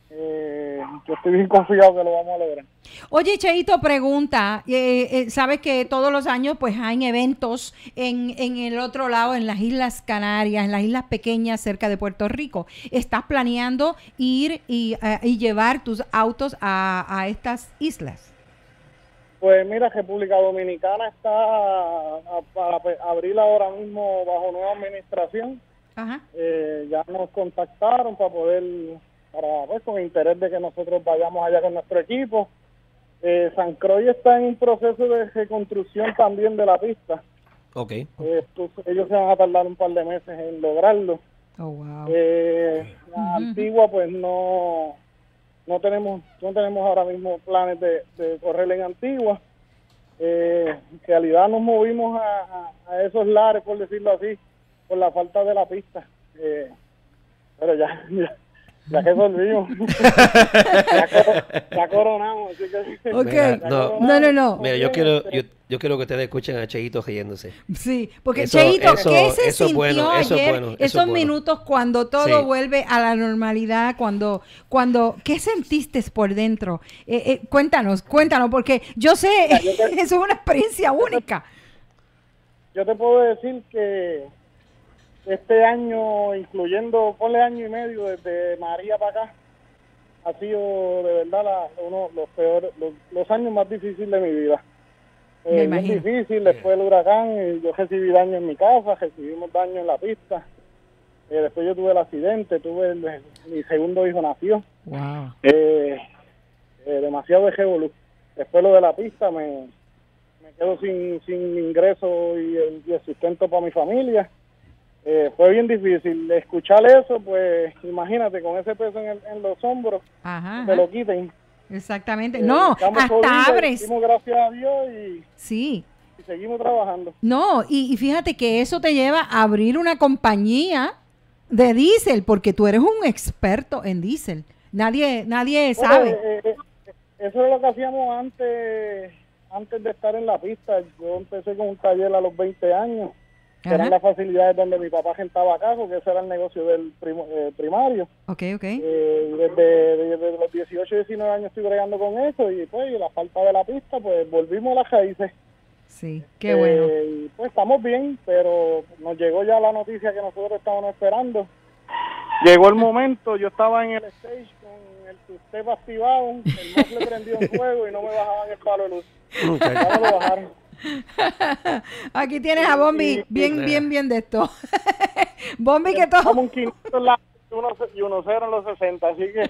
Q: Eh, yo estoy bien confiado que lo vamos a lograr.
D: Oye, Cheito, pregunta, eh, eh, sabes que todos los años pues hay eventos en, en el otro lado, en las Islas Canarias, en las islas pequeñas cerca de Puerto Rico. ¿Estás planeando ir y, eh, y llevar tus autos a, a estas islas?
Q: Pues mira, República Dominicana está para abrir ahora mismo bajo nueva administración.
D: Ajá.
Q: Eh, ya nos contactaron para poder, para pues con interés de que nosotros vayamos allá con nuestro equipo. Eh, San Croix está en un proceso de reconstrucción también de la pista.
E: Ok.
Q: Eh, Estos- ellos se van a tardar un par de meses en lograrlo.
D: Oh, wow.
Q: Eh, la antigua, pues no, no tenemos, no tenemos ahora mismo planes de, de correr en antigua. Eh, en realidad nos movimos a, a- a esos lares, por decirlo así, por la falta de la pista. Eh, pero ya, *laughs* ya, Ya que volvimos. ya, coro- ya coronamos, así que...
D: Ok.
E: Mira,
Q: Ya
E: no.
D: No, no, no.
E: Mira, yo quiero, yo, yo quiero que ustedes escuchen a Cheito riéndose.
D: Sí, porque
E: Eso-
D: Cheito,
E: eso-
D: ¿qué se
E: eso
D: sintió
E: bueno, eso es
D: ayer?
E: bueno, eso es
D: esos
E: bueno.
D: minutos cuando todo
E: Sí.
D: vuelve a la normalidad, cuando, cuando, ¿qué sentiste por dentro? Eh, eh, cuéntanos, cuéntanos, porque yo sé, eso *laughs* es una experiencia única.
Q: Yo te puedo decir que este año, incluyendo, ponle año y medio desde María para acá, ha sido de verdad la- uno de los peores, los, los años más difíciles de mi vida.
D: Me
Q: Eh,
D: imagino.
Q: difícil, después del huracán, eh, yo recibí daño en mi casa, recibimos daño en la pista. Eh, después yo tuve el accidente, tuve el- mi segundo hijo nació.
D: Wow.
Q: Eh, eh, demasiado de revolú. Después lo de la pista me, me quedo sin, sin ingreso y el, y el sustento para mi familia. Eh, fue bien difícil. Escuchar eso, pues imagínate, con ese peso en, el- en los hombros,
D: Ajá,
Q: te
D: ajá.
Q: lo quiten.
D: Exactamente.
Q: Eh,
D: No, hasta
Q: jodidos,
D: abres.
Q: Dimos gracias a Dios y,
D: Sí.
Q: y seguimos trabajando.
D: No, y, y fíjate que eso te lleva a abrir una compañía de diésel, porque tú eres un experto en diésel. Nadie, nadie sabe.
Q: eh, eh, eso es lo que hacíamos antes, antes de estar en la pista. Yo empecé con un taller a los 20 años. Que eran las facilidades donde mi papá rentaba casas, que ese era el negocio del primo- eh, primario.
D: Ok, ok.
Q: Eh, desde, desde los 18 19 años estoy bregando con eso y pues y la falta de la pista, pues volvimos a las raíces.
D: Sí, qué bueno.
Q: Eh, y, pues estamos bien, pero nos llegó ya la noticia que nosotros estábamos esperando. Llegó el momento, yo estaba en el stage con el step activado, el mofle prendido en *laughs* fuego y no me bajaban el palo de luz. Ya me lo bajaron. *laughs*
D: Aquí tienes a Bombi, bien, bien, bien de esto. *laughs* Bombi que todo.
Q: Como un 500 en la y uno, cero en los 60, así que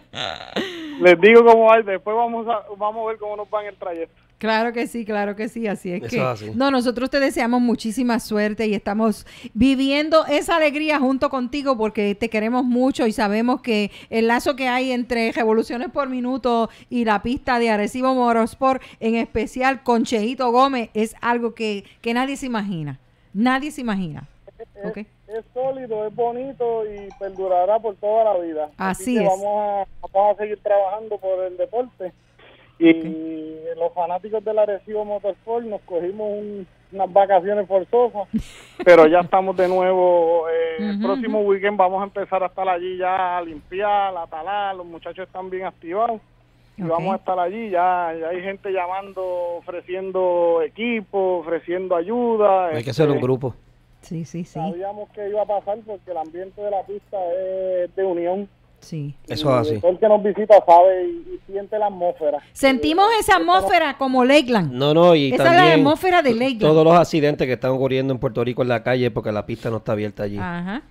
Q: les digo cómo hay, después vamos a, vamos a ver cómo nos va en el trayecto.
D: Claro que sí, claro que sí, así es
Q: Eso
D: que
Q: es así.
D: no, nosotros te deseamos muchísima suerte y estamos viviendo esa alegría junto contigo porque te queremos mucho y sabemos que el lazo que hay entre Revoluciones por Minuto y la pista de Arecibo Motorsport, en especial con Cheito Gómez, es algo que, que nadie se imagina. Nadie se imagina. ¿ok?
Q: Es sólido, es bonito y perdurará por toda la vida.
D: Así
Q: que
D: es.
Q: Vamos a, vamos a seguir trabajando por el deporte. Y los fanáticos del Arecibo Motorsport nos cogimos un- unas vacaciones forzosas, *laughs* pero ya estamos de nuevo. eh, El próximo weekend vamos a empezar a estar allí ya a limpiar, a talar. Los muchachos están bien activados. Y vamos a estar allí, ya, ya hay gente llamando, ofreciendo equipo, ofreciendo ayuda.
E: Hay que hacer un
Q: este,
E: grupo.
D: Sí, sí, sí.
Q: Sabíamos que iba a pasar porque el ambiente de la pista es de unión.
D: Sí.
E: Eso es así.
Q: Todo el que nos visita sabe y, y siente la atmósfera.
D: Sentimos esa atmósfera como Lakeland.
E: No, no, y
D: Esa es la
E: también
D: atmósfera de Lakeland.
E: todos los accidentes que están ocurriendo en Puerto Rico en la calle porque la pista no está abierta allí.
D: Ajá.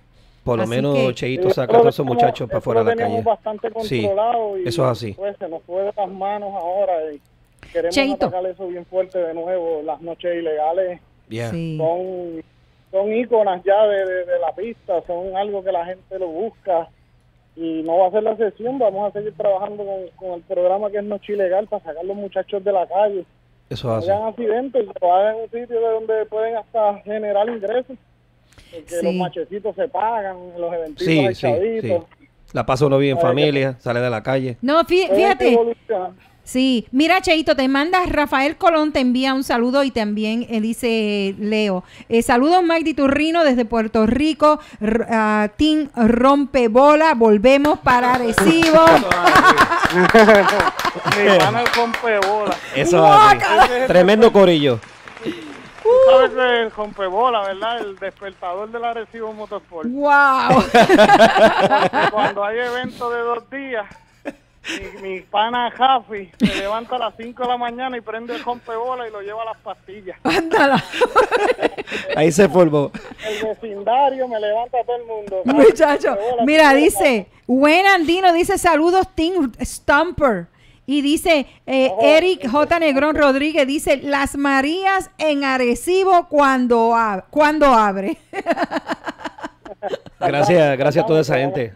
E: Por lo
D: Así
E: menos
D: que-
E: Cheito saca a todos esos muchachos para
Q: lo
E: de la calle.
Q: bastante
E: Sí,
Q: y
E: eso es así.
Q: pues, se nos fue de las manos ahora y queremos
D: Cheito.
Q: atacar eso bien fuerte de nuevo. Las noches ilegales
E: Yeah.
D: Sí.
Q: son, son íconas ya de, de- de la pista, son algo que la gente lo busca y no va a ser la excepción. Vamos a seguir trabajando con, con el programa que es Noche Ilegal para sacar los muchachos de la calle.
E: Eso así.
Q: hagan accidentes, que lo hagan en un sitio de donde pueden hasta generar ingresos. Porque
D: Sí.
Q: los machecitos se pagan, los eventitos
E: Sí,
Q: hay
E: sí. La pasa uno bien en
Q: Ay, que-
E: familia, sale de la calle.
D: No, fí- fíjate. Sí, mira Cheito, te manda Rafael Colón, te envía un saludo y también eh, dice Leo. Eh, saludos Mike Di Turrino desde Puerto Rico, R- ah, Team Rompebola, volvemos para Arecibo. *laughs*
Q: Mi el rompebola.
E: Eso es. Tremendo corillo.
Q: Tú sabes el rompebola, ¿verdad? El despertador del Arecibo Motorsport.
D: ¡Wow!
Q: Porque *laughs* Cuando hay eventos de dos días, mi, mi pana Jafi se levanta a las 5 de la mañana y prende el rompebola y lo lleva a las pastillas.
D: Ándala.
E: Ahí se formó.
Q: El vecindario me levanta a todo el mundo.
D: Muchacho, mira, dice, buen Andino, dice saludos Team Stumper. Y dice eh, Eric J. Negrón Rodríguez, dice, las Marías en Arecibo cuando, ab- cuando abre.
E: Gracias, gracias a toda esa gente.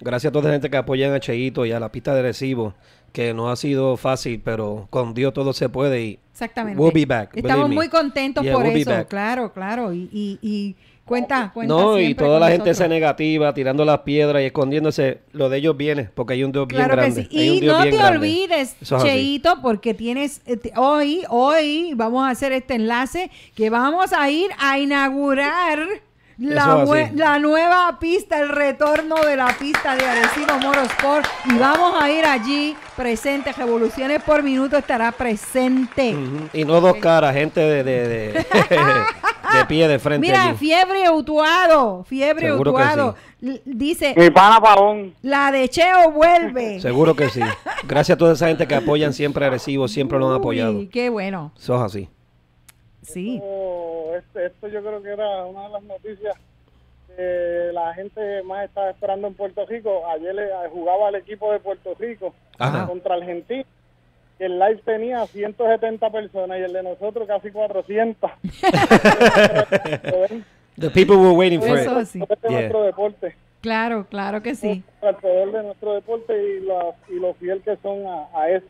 E: Gracias a toda esa gente que apoyan a Cheito y a la pista de recibo, que no ha sido fácil, pero con Dios todo se puede y
D: Exactamente.
E: we'll be back.
D: Estamos muy contentos
E: Yeah,
D: por
E: we'll
D: eso,
E: back.
D: claro, claro. Y, y, y Cuenta, cuenta.
E: No, y toda la gente esa negativa, tirando las piedras y escondiéndose, lo de ellos viene, porque hay un Dios bien
D: Claro
E: grande.
D: sí.
E: hay un
D: Y
E: Dios
D: no
E: bien
D: te
E: grande.
D: olvides,
E: es así.
D: Cheito, porque tienes eh, hoy, hoy vamos a hacer este enlace que vamos a ir a inaugurar la, nueva pista, el retorno de la pista de Arecibo Motorsport. Y vamos a ir allí presente. Revoluciones por minuto estará presente.
E: Y no dos caras, gente de, de, de, *laughs* de pie de frente
D: Mira,
E: allí.
D: fiebre Utuado, fiebre
E: Seguro que
D: Utuado. L- Dice,
Q: Mi pana Pavón.
D: la de Cheo vuelve. *laughs*
E: Seguro que sí. Gracias a toda esa gente que apoyan siempre a Arecibo, siempre lo han apoyado.
D: Uy, qué bueno.
E: Eso es así.
D: Sí.
Q: Esto, este- esto yo creo que era una de las noticias que la gente más estaba esperando en Puerto Rico. Ayer le- jugaba el equipo de Puerto Rico
E: Ajá.
Q: contra Argentina. Y el live tenía 170 personas y el de nosotros casi 400. *laughs*
E: The people were waiting for
D: Eso
E: it.
D: sí.
Q: Este es
E: Yeah.
Q: nuestro deporte.
D: Claro, claro que sí.
Q: Al poder de nuestro deporte y, la, y lo fiel que son a, a eso.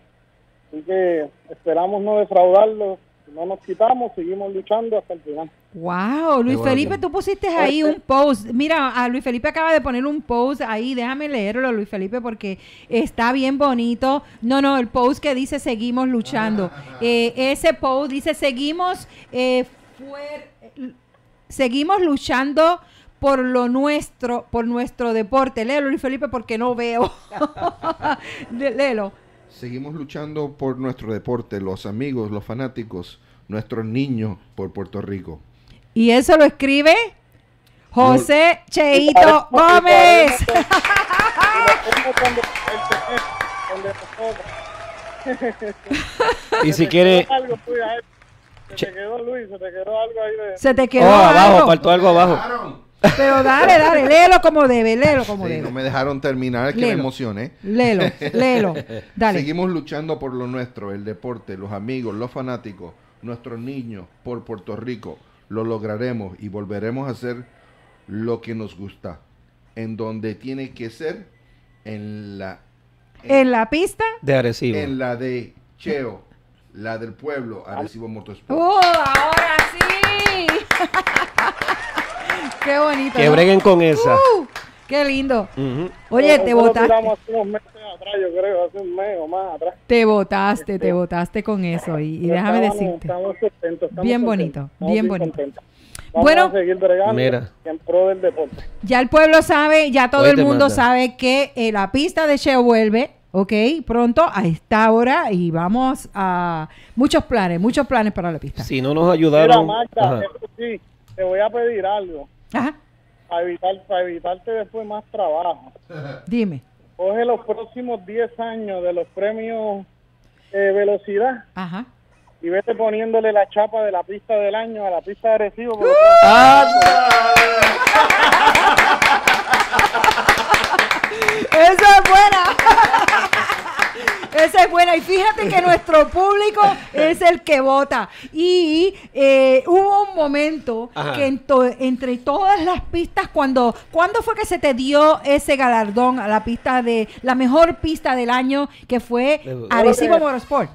Q: Así que esperamos no defraudarlos. No nos quitamos, seguimos luchando hasta el final.
D: Wow, Luis
Q: bueno.
D: Felipe, tú pusiste ahí un post. Mira, a Luis Felipe acaba de poner un post ahí. Déjame leerlo, Luis Felipe, porque está bien bonito. No, no, el post que dice seguimos luchando. Eh, ese post dice seguimos eh, fuer- seguimos luchando por lo nuestro, por nuestro deporte. Léelo, Luis Felipe, porque no veo. *laughs* Léelo.
G: Seguimos luchando por nuestro deporte, los amigos, los fanáticos, nuestros niños por Puerto Rico.
D: Y eso lo escribe José Cheito Gómez.
E: Y si quiere-.
Q: Se te quedó Luis, se te quedó algo ahí de...
D: Se te
E: Oh,
D: quedó
E: abajo,
D: algo.
E: faltó algo abajo.
D: Pero dale, dale, léelo como debe, léelo como
G: Sí,
D: debe.
G: no me dejaron terminar, que me emocioné.
D: Léelo, léelo. Dale.
G: Seguimos luchando por lo nuestro, el deporte, los amigos, los fanáticos, nuestros niños, por Puerto Rico. Lo lograremos y volveremos a hacer lo que nos gusta. En donde tiene que ser, en la,
D: En la pista.
E: De Arecibo.
G: en la de Cheo, la del pueblo, Arecibo Motorsport.
D: ¡Oh, ahora sí! *laughs* Qué bonito.
E: Que
D: ¿no?
E: breguen con esa.
D: Uh, ¡Qué lindo!
E: Ujú.
D: Oye, te
Q: meses atrás, yo creo, hace un mes o más atrás.
D: Te botaste, te botaste con eso. Y, déjame
Q: estamos-
D: decirte.
Q: Estamos contentos, estamos
D: Bien
Q: contentos,
D: bonito, bien bonito.
Q: contentos. Vamos
D: Bueno.
Q: a seguir bregando
E: Mira.
Q: en pro del deporte.
D: Ya el pueblo sabe, ya todo el mundo
E: manda.
D: sabe que eh, la pista de Cheo vuelve, ¿ok? Pronto a esta hora y vamos a muchos planes, muchos planes para la pista.
E: Si no nos
Q: Mira,
E: ayudaron. Ajá.
Q: eso sí, te voy a pedir algo.
D: Ajá,
Q: Para, evitar, para evitarte después más trabajo. *laughs*
D: dime.
Q: Coge los próximos 10 años de los premios eh, velocidad
D: Ajá.
Q: y vete poniéndole la chapa de la pista del año a la pista de Arecibo. porque *laughs*
D: Esa es buena. *laughs* Esa es buena. Y fíjate que nuestro público *laughs* es el que vota. Y eh, hubo un momento
E: Ajá.
D: que en to- entre todas las pistas, cuando ¿cuándo fue que se te dio ese galardón a la pista de la mejor pista del año que fue Arecibo Motorsport?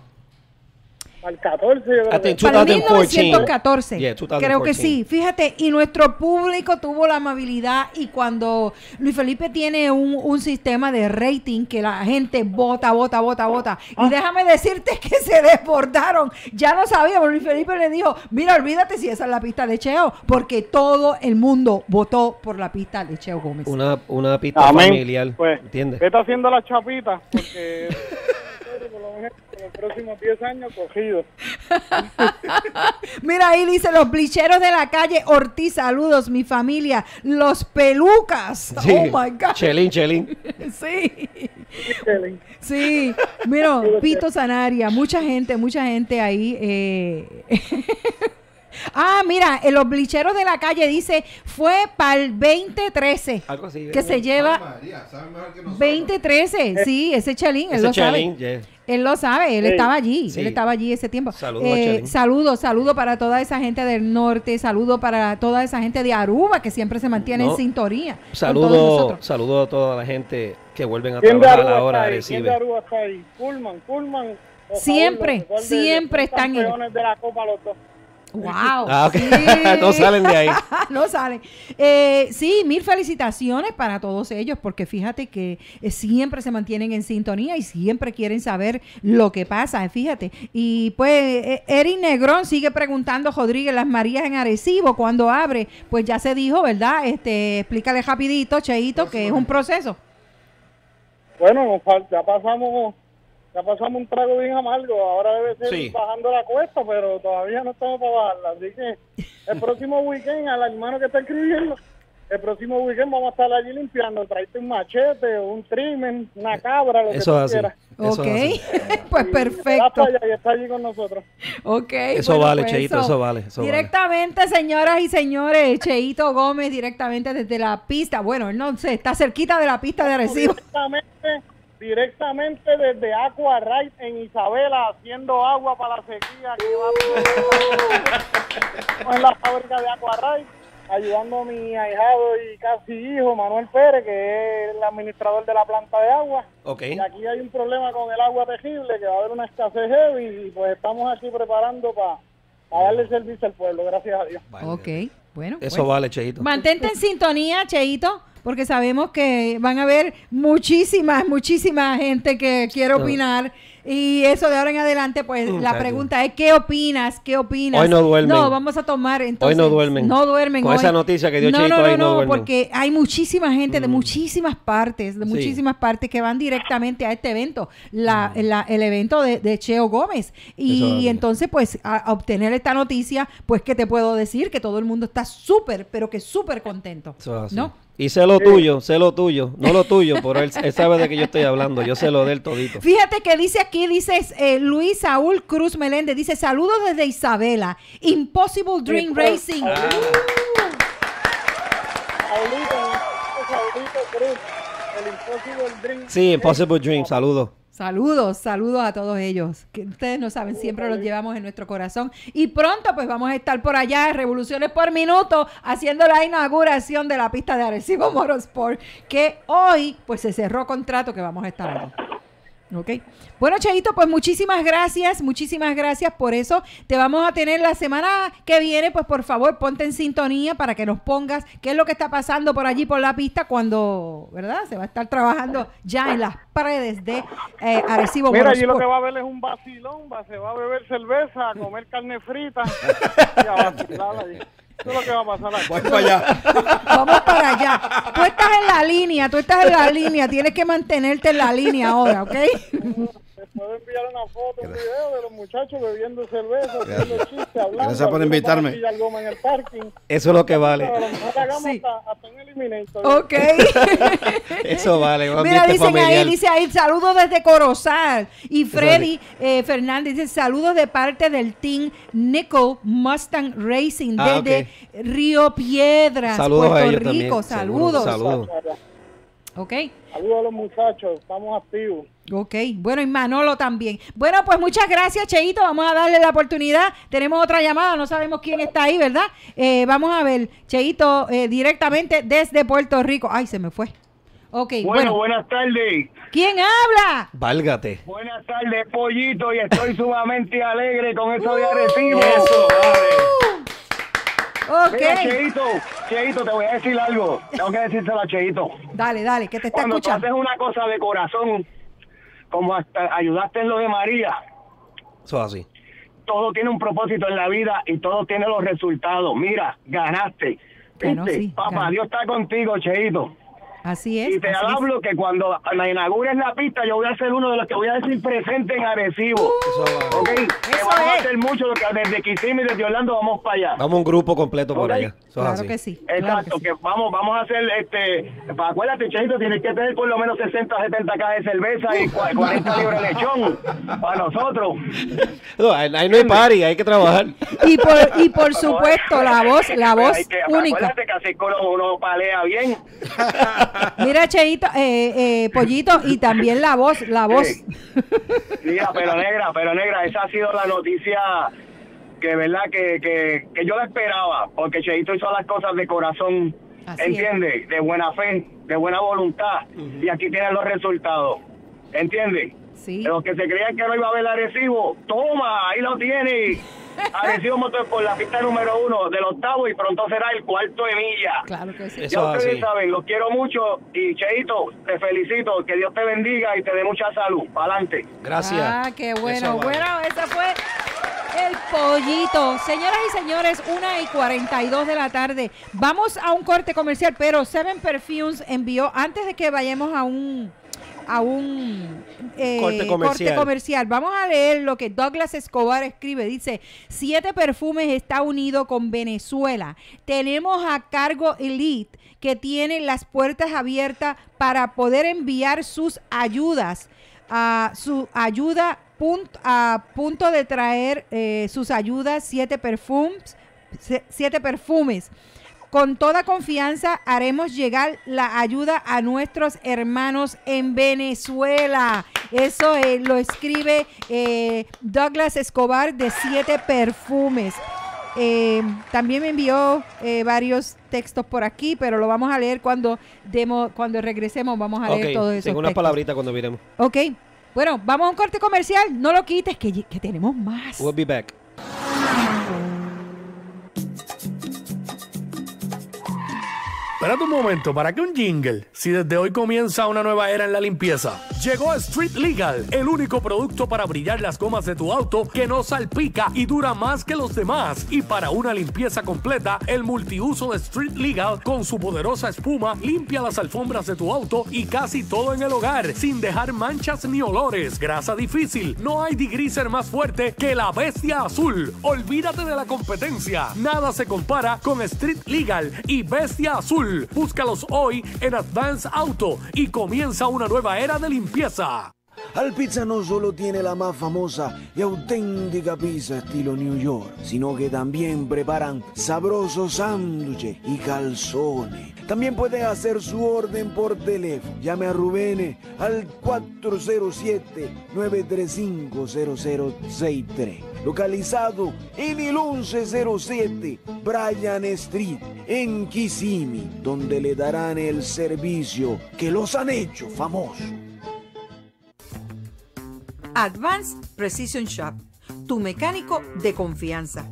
Q: Al 14 yo creo
E: I think
Q: que-
D: Para el
E: 2014.
D: 1914.
E: Yeah, 2014.
D: Creo que sí. Fíjate, y nuestro público tuvo la amabilidad y cuando Luis Felipe tiene un, un sistema de rating que la gente vota, vota, vota, vota.
E: Ah.
D: Y déjame decirte *laughs* que se desbordaron. Ya no sabíamos. Luis Felipe le dijo, mira, olvídate si esa es la pista de Cheo, porque todo el mundo votó por la pista de Cheo Gómez.
E: Una, una pista
Q: Amén.
E: familiar.
Q: Pues,
E: ¿Entiendes?
Q: vete haciendo la chapita porque por *laughs* lo menos en los próximos 10 años cogidos. *laughs*
D: Mira, ahí dice los blicheros de la calle Ortiz, saludos, mi familia, los pelucas.
E: Sí.
D: Oh my God.
E: Chelín, chelín. *laughs*
D: Sí. Sí, mira, Pito Sanaria, mucha gente, mucha gente ahí. eh. *laughs* ah, mira, en los blicheros de la calle dice, fue para el 2013
E: Algo así.
D: que se lleva 2013, sí, ese Chalín, él
E: Ese
D: lo
E: Chelín,
D: sabe.
E: yeah.
D: Él lo sabe, él estaba allí,
E: Sí.
D: él estaba allí ese tiempo.
E: Saludos
D: Eh,
E: Chelín.
D: saludos, saludos para toda esa gente del norte, saludos para toda esa gente de Aruba que siempre se mantiene
E: No.
D: en sintonía.
E: Saludo, saludo a toda la gente que vuelven a
Q: ¿Quién de
E: trabajar a
Q: ahí? ¿Quién de. Aruba está ahí? Pullman, Pullman. por favor,
D: Siempre, siempre están en-
Q: campeones de la Copa los dos.
D: Wow.
E: Ah,
D: sí. *laughs*
E: No salen de ahí. *laughs*
D: no salen. Eh, sí, mil felicitaciones para todos ellos, porque fíjate que eh, siempre se mantienen en sintonía y siempre quieren saber lo que pasa, fíjate. Y pues eh, Eric Negrón sigue preguntando, Rodríguez, las Marías en Arecibo, cuando abre? Pues ya se dijo, ¿verdad? Este, explícale rapidito, Cheito, que es un proceso.
Q: Bueno, ya pasamos ya pasamos un trago bien amargo. Ahora debe ser
E: Sí.
Q: bajando la cuesta, pero todavía no estamos para bajarla. Así que el próximo weekend, al hermano que está escribiendo, el próximo weekend vamos a estar allí limpiando. Traiste un machete, un trimen, una cabra, lo que
E: Eso
Q: tú quieras.
E: Eso
D: ok,
E: es *laughs*
D: pues perfecto.
Q: allá y está allí con nosotros.
D: Ok.
E: Eso
D: bueno,
E: vale,
D: pues
E: Cheito, eso vale, eso vale.
D: directamente, señoras y señores, Cheito Gómez, directamente desde la pista. Bueno, él no sé, está cerquita de la pista de Arecibo.
Q: Directamente, directamente desde Aqua Ride en Isabela, haciendo agua para la sequía que va *laughs* en la fábrica de Aqua Ride, ayudando a mi ahijado y casi hijo, Manuel Pérez, que es el administrador de la planta de agua.
E: Ok.
Q: Y aquí hay un problema con el agua tejible, que va a haber una escasez heavy, y pues estamos aquí preparando para darle servicio al pueblo, gracias a Dios.
D: Ok, bueno.
E: Eso
D: pues,
E: vale, Cheito.
D: Mantente en sintonía, Cheito, porque sabemos que van a haber muchísimas, muchísima gente que quiere opinar. Y eso de ahora en adelante, pues
E: Mm,
D: la pregunta es, ¿qué opinas? ¿Qué opinas?
E: Hoy no duermen.
D: No, vamos a tomar entonces.
E: Hoy no duermen.
D: No duermen
E: Con
D: hoy.
E: esa noticia que dio
D: no,
E: Cheito
D: no, no,
E: no
D: no,
E: duermen. Mm.
D: porque hay muchísima gente de muchísimas partes, de
E: Sí.
D: muchísimas partes que van directamente a este evento, la, la- el evento de, de Cheo Gómez.
E: Mm.
D: Y
E: es.
D: entonces, pues, a, a obtener esta noticia, pues, ¿qué te puedo decir? Que todo el mundo está súper, pero que súper contento.
E: Eso.
D: ¿No?
E: Y sé lo tuyo, sé lo tuyo, no lo tuyo, pero él, él sabe de qué yo estoy hablando, yo sé lo de él todito.
D: Fíjate que dice aquí, dice eh, Luis Saúl Cruz Meléndez, dice saludos desde Isabela, Impossible Dream
Q: pues,
D: Racing.
Q: Saudito Cruz, el Impossible Dream.
E: Sí, Impossible Dream, saludos.
D: Saludos, saludos a todos ellos, que ustedes no saben, siempre los llevamos en nuestro corazón. Y pronto pues vamos a estar por allá, Revoluciones por Minuto, haciendo la inauguración de la pista de Arecibo Motorsport, que hoy pues se cerró contrato que vamos a estar allí. Ok. Bueno, Cheito, pues muchísimas gracias, muchísimas gracias por eso. Te vamos a tener la semana que viene, pues por favor, ponte en sintonía para que nos pongas qué es lo que está pasando por allí por la pista cuando, ¿verdad? Se va a estar trabajando ya en las paredes de eh, Arecibo
Q: Mira, allí lo que va a haber es un vacilón, va- se va a beber cerveza, a comer carne frita *laughs* y a vacilar allí. Eso es lo que va a pasar aquí.
F: Voy para allá.
D: Vamos para allá. Tú estás en la línea, tú estás en la línea, tienes que mantenerte en la línea ahora, ¿ok?
Q: Puedo enviar una foto, un video de los muchachos bebiendo cerveza, haciendo chistes, hablando.
F: Gracias por invitarme.
Q: a en el parking.
E: Eso es lo que vale.
Q: Pero a lo mejor hagamos hasta, hasta un eliminator.
D: Ok. *laughs*
E: Eso vale.
D: Mira, dicen
E: familiar.
D: ahí, dice ahí, saludos desde Corozal. Y Freddy eh, Fernández dice, saludos de parte del Team Nickel Mustang Racing
E: Ah,
D: desde Río Piedras,
E: Saludos a
D: Puerto
E: ellos
D: Rico.
E: también,
D: Saludos.
E: seguro, saludos.
D: Ok.
Q: Saludos a los muchachos, estamos activos.
D: Ok, bueno, y Manolo también. Bueno, pues muchas gracias, Cheito. Vamos a darle la oportunidad. Tenemos otra llamada, no sabemos quién está ahí, ¿verdad? Eh, vamos a ver, Cheito, eh, directamente desde Puerto Rico. Ay, se me fue. Ok,
R: Bueno,
D: bueno.
R: buenas tardes.
D: ¿Quién habla?
E: Válgate.
R: Buenas tardes, pollito, y estoy *laughs* sumamente alegre con eso de Arecibo.
D: Ok.
R: Mira, Cheito, Cheito, te voy a decir algo. Tengo que decírselo a Cheito.
D: Dale, dale, que te está
R: Cuando
D: escuchando.
R: haces una cosa de corazón, como hasta ayudaste en lo de María,
E: Eso es así.
R: todo tiene un propósito en la vida y todo tiene los resultados. Mira, ganaste.
D: Sí,
R: Papá. Dios está contigo, Cheito.
D: Así es.
R: Y te
D: es.
R: hablo que cuando me inaugures la pista, yo voy a ser uno de los que voy a decir presente en Arecibo.
D: Uh,
R: ¿Ok? Que vamos a hacer mucho, lo que desde Kissimmee y desde Orlando vamos para allá.
E: Vamos un grupo completo por
R: Ok.
E: allá. Eso
D: Claro
E: así.
D: que sí.
R: Exacto, que, vamos vamos a hacer, este, acuérdate, Cheito, tienes que tener por lo menos 60, 70 cajas de cerveza y cua- *laughs* 40 libras de lechón para nosotros. *laughs*
E: No, ahí, no hay party, hay que trabajar.
D: Y por, y *laughs* por supuesto, la voz, la voz única.
R: Acuérdate que así uno, uno palea bien.
D: Mira, Cheito, eh, eh, Pollito, y también la voz, la voz.
R: Mira, pero negra, pero negra, esa ha sido la noticia que, verdad, que, que, que yo la esperaba, porque Cheito hizo las cosas de corazón. ¿entiendes? De buena fe, de buena voluntad, y aquí tienen los resultados, ¿entiendes?
D: Sí.
R: Los que se creían que no iba a haber Arecibo, toma, ahí lo tiene. *laughs* Arecibo Motor por la pista número uno del octavo y pronto será el cuarto de milla.
D: Claro que sí.
R: Ya
E: Eso es
R: ustedes
E: así.
R: saben, los quiero mucho y Cheito, te felicito, que Dios te bendiga y te dé mucha salud. Para adelante.
E: Gracias.
D: Ah, qué bueno.
E: Eso.
D: Bueno, ese fue el pollito. Señoras y señores, una y 42 de la tarde. Vamos a un corte comercial, pero Seven Perfumes envió, antes de que vayamos a un a un eh,
E: Corte comercial.
D: comercial. Vamos a leer lo que Douglas Escobar escribe. Dice, siete perfumes está unido con Venezuela. Tenemos a cargo Elite que tiene las puertas abiertas para poder enviar sus ayudas. a su ayuda punto, a punto de traer eh, sus ayudas siete perfumes siete perfumes con toda confianza haremos llegar la ayuda a nuestros hermanos en Venezuela. Eso eh, lo escribe eh, Douglas Escobar de Siete Perfumes. Eh, también me envió varios textos por aquí, pero lo vamos a leer cuando demo, cuando regresemos. Vamos a leer
E: Ok,
D: todos esos
E: tengo unas palabritas cuando miremos.
D: Ok. Bueno, vamos a un corte comercial. No lo quites, que, que tenemos más.
E: We'll be back.
J: Espérate un momento, ¿para qué un jingle? Si desde hoy comienza una nueva era en la limpieza. Llegó Street Legal, el único producto para brillar las gomas de tu auto que no salpica y dura más que los demás. Y para una limpieza completa, el multiuso de Street Legal con su poderosa espuma limpia las alfombras de tu auto y casi todo en el hogar, sin dejar manchas ni olores. Grasa difícil, no hay degreaser más fuerte que la bestia azul. Olvídate de la competencia. Nada se compara con Street Legal y Bestia Azul. Búscalos hoy en Advance Auto y comienza una nueva era de limpieza.
K: Alpizza no solo tiene la más famosa y auténtica pizza estilo New York, sino que también preparan sabrosos sándwiches y calzones. También puede hacer su orden por teléfono. Llame a Rubén al 407-935-0063. Localizado en el 1107 Bryan Street, en Kissimmee, donde le darán el servicio que los han hecho famosos.
D: Advanced Precision Shop, tu mecánico de confianza.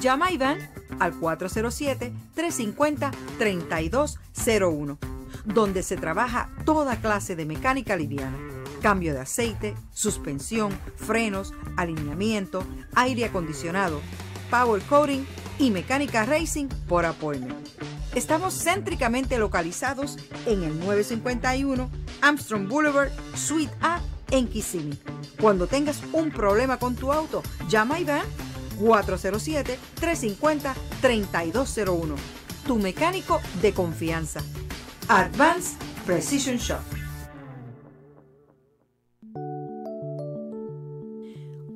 D: Llama a Iván al 407-350-3201, donde se trabaja toda clase de mecánica liviana. Cambio de aceite, suspensión, frenos, alineamiento, aire acondicionado, power coating y mecánica racing por appointment. Estamos céntricamente localizados en el 951 Armstrong Boulevard, Suite A, en Kissimmee. Cuando tengas un problema con tu auto, llama a Iván 407-350-3201. Tu mecánico de confianza. Advanced Precision Shop.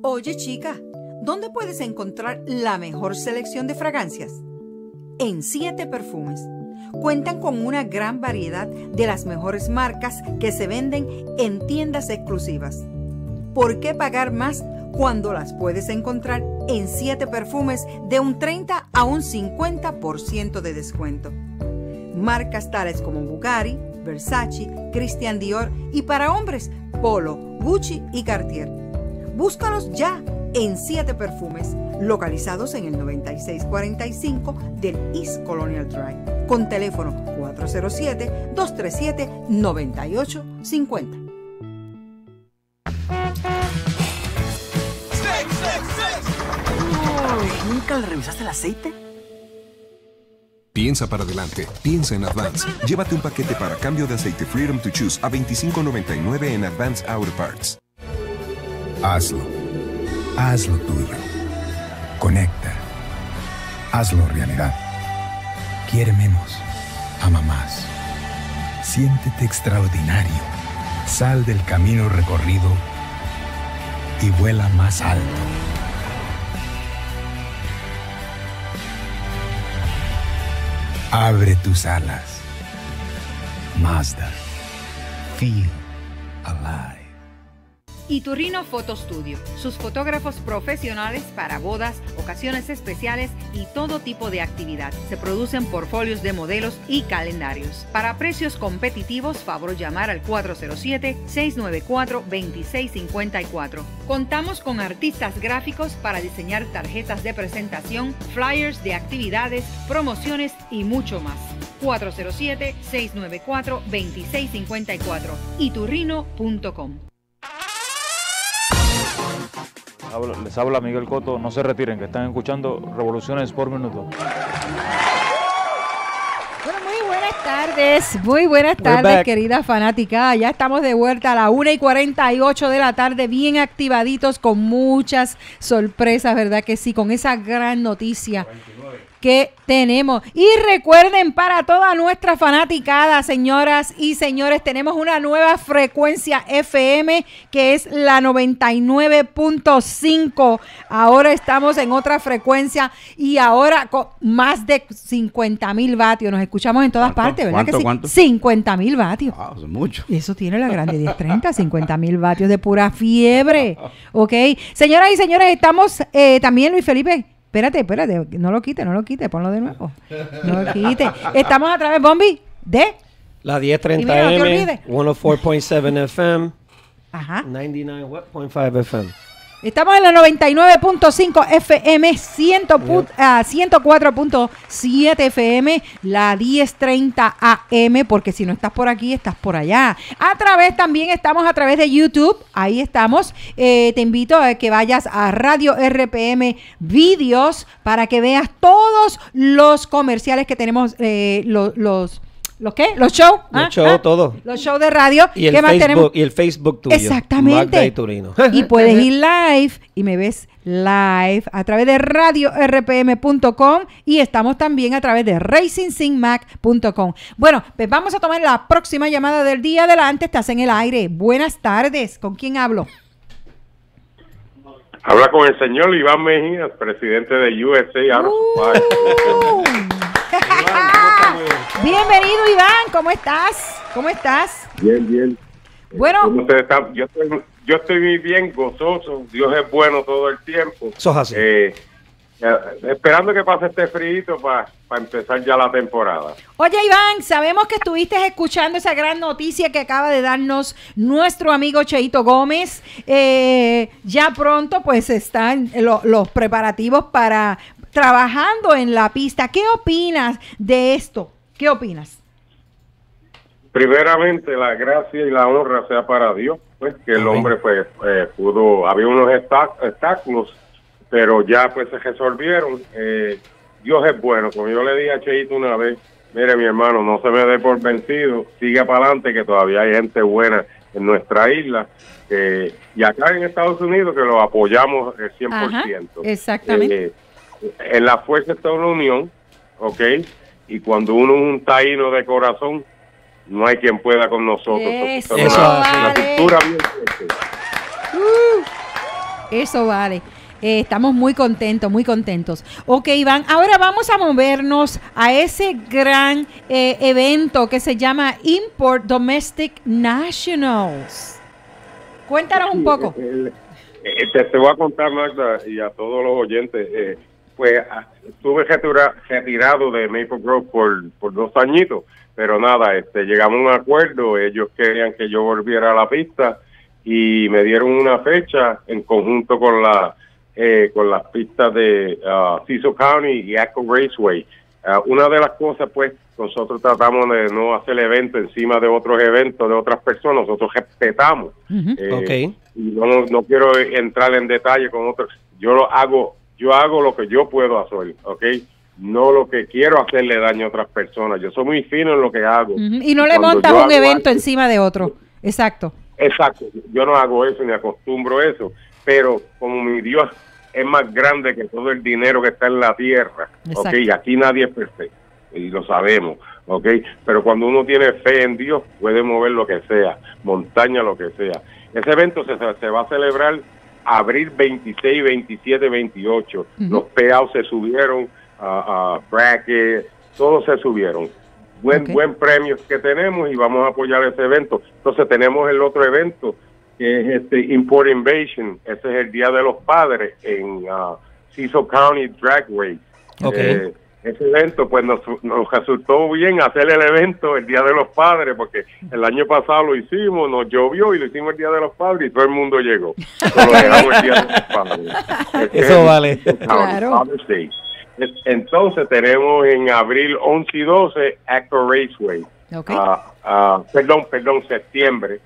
D: Oye chica, ¿dónde puedes encontrar la mejor selección de fragancias? En Siete Perfumes. Cuentan con una gran variedad de las mejores marcas que se venden en tiendas exclusivas. ¿Por qué pagar más cuando las puedes encontrar en Siete Perfumes de un 30 a un 50% de descuento? Marcas tales como Bugatti, Versace, Christian Dior y para hombres Polo, Gucci y Cartier. Búscalos ya en Siete Perfumes, localizados en el 9645 del East Colonial Drive, con teléfono 407-237-9850.
L: ¿Nunca le revisaste el aceite?
M: Piensa para adelante, piensa en Advance. Llévate un paquete para cambio de aceite Freedom to Choose a $25.99 en Advance Auto Parts.
N: Hazlo. Hazlo tuyo. Conecta. Hazlo realidad. Quiere menos. Ama más. Siéntete extraordinario. Sal del camino recorrido y vuela más alto. Abre tus alas. Mazda. Feel alive.
O: Iturrino Photo Studio, sus fotógrafos profesionales para bodas, ocasiones especiales y todo tipo de actividad. Se producen portfolios de modelos y calendarios. Para precios competitivos, favor llamar al 407-694-2654. Contamos con artistas gráficos para diseñar tarjetas de presentación, flyers de actividades, promociones y mucho más. 407-694-2654 iturrino.com
S: Habla- Les habla Miguel Coto, no se retiren, que están escuchando Revoluciones por Minuto.
D: Bueno, muy buenas tardes, muy buenas tardes, querida fanática. Ya estamos de vuelta a la 1 y 48 de la tarde, bien activaditos, con muchas sorpresas, ¿verdad que sí? Con esa gran noticia que tenemos. Y recuerden, para toda nuestra fanaticada, señoras y señores, tenemos una nueva frecuencia FM que es la 99.5. Ahora estamos en otra frecuencia y ahora con más de 50 mil vatios. Nos escuchamos en todas partes, ¿verdad que
F: ¿Cuánto,
D: sí?
F: cuánto?
D: 50 mil vatios.
F: Eso es mucho.
D: Y eso tiene la grande 1030, 50 mil vatios de pura fiebre. ¿Ok? Señoras y señores, estamos eh, también, Luis Felipe. Espérate, espérate, no lo quite, no lo quite, ponlo de nuevo. No lo quite. Estamos a través, Bombi, de.
E: La
D: Y mira, no te
E: 1030M,
D: olvides.
E: 104.7 FM,
D: Ajá.
E: 99.5 FM.
D: Estamos en la 99.5 FM, 100 pu- ah, 104.7 FM, la 1030 AM, porque si no estás por aquí, estás por allá. A través también estamos a través de YouTube, ahí estamos. Eh, te invito a que vayas a Radio RPM Videos para que veas todos los comerciales que tenemos, eh, lo- los... ¿Los qué? ¿Los shows?
E: Los shows, todo.
D: Los shows de radio.
E: Y el,
D: ¿Qué más
E: Facebook,
D: tenemos?
E: y el Facebook tuyo.
D: Exactamente.
E: Magda y Turino. *laughs*
D: Y puedes ir *laughs* live y me ves live a través de radiorpm.com y estamos también a través de racingsinmac.com. Bueno, pues vamos a tomar la próxima llamada del día. Adelante, estás en el aire. Buenas tardes. ¿Con quién hablo?
T: Habla con el señor Iván Mejías, presidente de USA Supply. *laughs*
D: Bienvenido, Iván. ¿Cómo estás? ¿Cómo estás?
T: Bien, bien.
D: Bueno.
T: ¿Cómo ustedes están? Yo estoy, yo estoy bien, gozoso. Dios es bueno todo el tiempo.
E: Eso es así.
T: Eh, esperando que pase este frío para empezar ya la temporada.
D: Oye, Iván, sabemos que estuviste escuchando esa gran noticia que acaba de darnos nuestro amigo Cheito Gómez. Eh, ya pronto, pues, están lo- los preparativos para trabajando en la pista. ¿Qué opinas de esto? ¿Qué opinas?
T: Primeramente, la gracia y la honra sea para Dios, pues que el hombre pues eh, pudo, había unos obstáculos, pero ya pues se resolvieron. Eh, Dios es bueno, como yo le dije a Cheito una vez, mire mi hermano, no se me dé por vencido, sigue para adelante que todavía hay gente buena en nuestra isla. eh, y acá en Estados Unidos que lo apoyamos el 100%.
D: Ajá, exactamente.
T: Eh, en la fuerza está una unión, ¿ok? Y cuando uno es un taíno de corazón, no hay quien pueda con nosotros.
D: Eso vale.
T: bien.
D: Uh, eso vale. Eh, estamos muy contentos, muy contentos. Ok, Iván, ahora vamos a movernos a ese gran eh, evento que se llama Import Domestic Nationals. Cuéntanos un poco.
T: Eh, te, te voy a contar, Magda, y a todos los oyentes. Pues estuve retira- retirado de Maple Grove por, por dos añitos, pero nada, este, llegamos a un acuerdo. Ellos querían que yo volviera a la pista y me dieron una fecha en conjunto con la eh, con las pistas de ah, Cecil County y Echo Raceway. Ah, una de las cosas, pues, nosotros tratamos de no hacer eventos encima de otros eventos de otras personas, nosotros respetamos. Eh,
E: Ok.
T: y no, no quiero entrar en detalle con otros. Yo lo hago, yo hago lo que yo puedo hacer, ¿ok? No lo que quiero hacerle daño a otras personas. Yo soy muy fino en lo que hago.
D: Y no le
T: Cuando
D: montas un evento
T: algo-
D: encima de otro. Exacto.
T: Exacto, yo no hago eso ni acostumbro eso, pero como mi Dios es más grande que todo el dinero que está en la tierra,
D: Exacto.
T: ¿ok? Y aquí nadie es perfecto, y lo sabemos, ¿ok? Pero cuando uno tiene fe en Dios, puede mover lo que sea, montaña, lo que sea. Ese evento se, se va a celebrar abril 26, 27, 28.
U: Ujú.
T: Los payouts se subieron, a, a bracket, todos se subieron. Buen, buen premio que tenemos y vamos a apoyar ese evento. Entonces tenemos el otro evento que es este Import Invasion. Ese es el Día de los Padres en uh, Cecil County Drag Race.
E: Ok.
T: Eh, ese evento, pues nos, nos resultó bien hacer el evento el Día de los Padres, porque el año pasado lo hicimos, nos llovió y lo hicimos el Día de los Padres y todo el mundo llegó. Pero lo dejamos el Día de los Padres. *laughs* Ese
E: Eso
T: es
E: vale.
D: Claro.
T: Entonces tenemos en abril 11 y 12 Actor Raceway.
D: Ok.
T: Ah, ah, perdón, perdón, septiembre.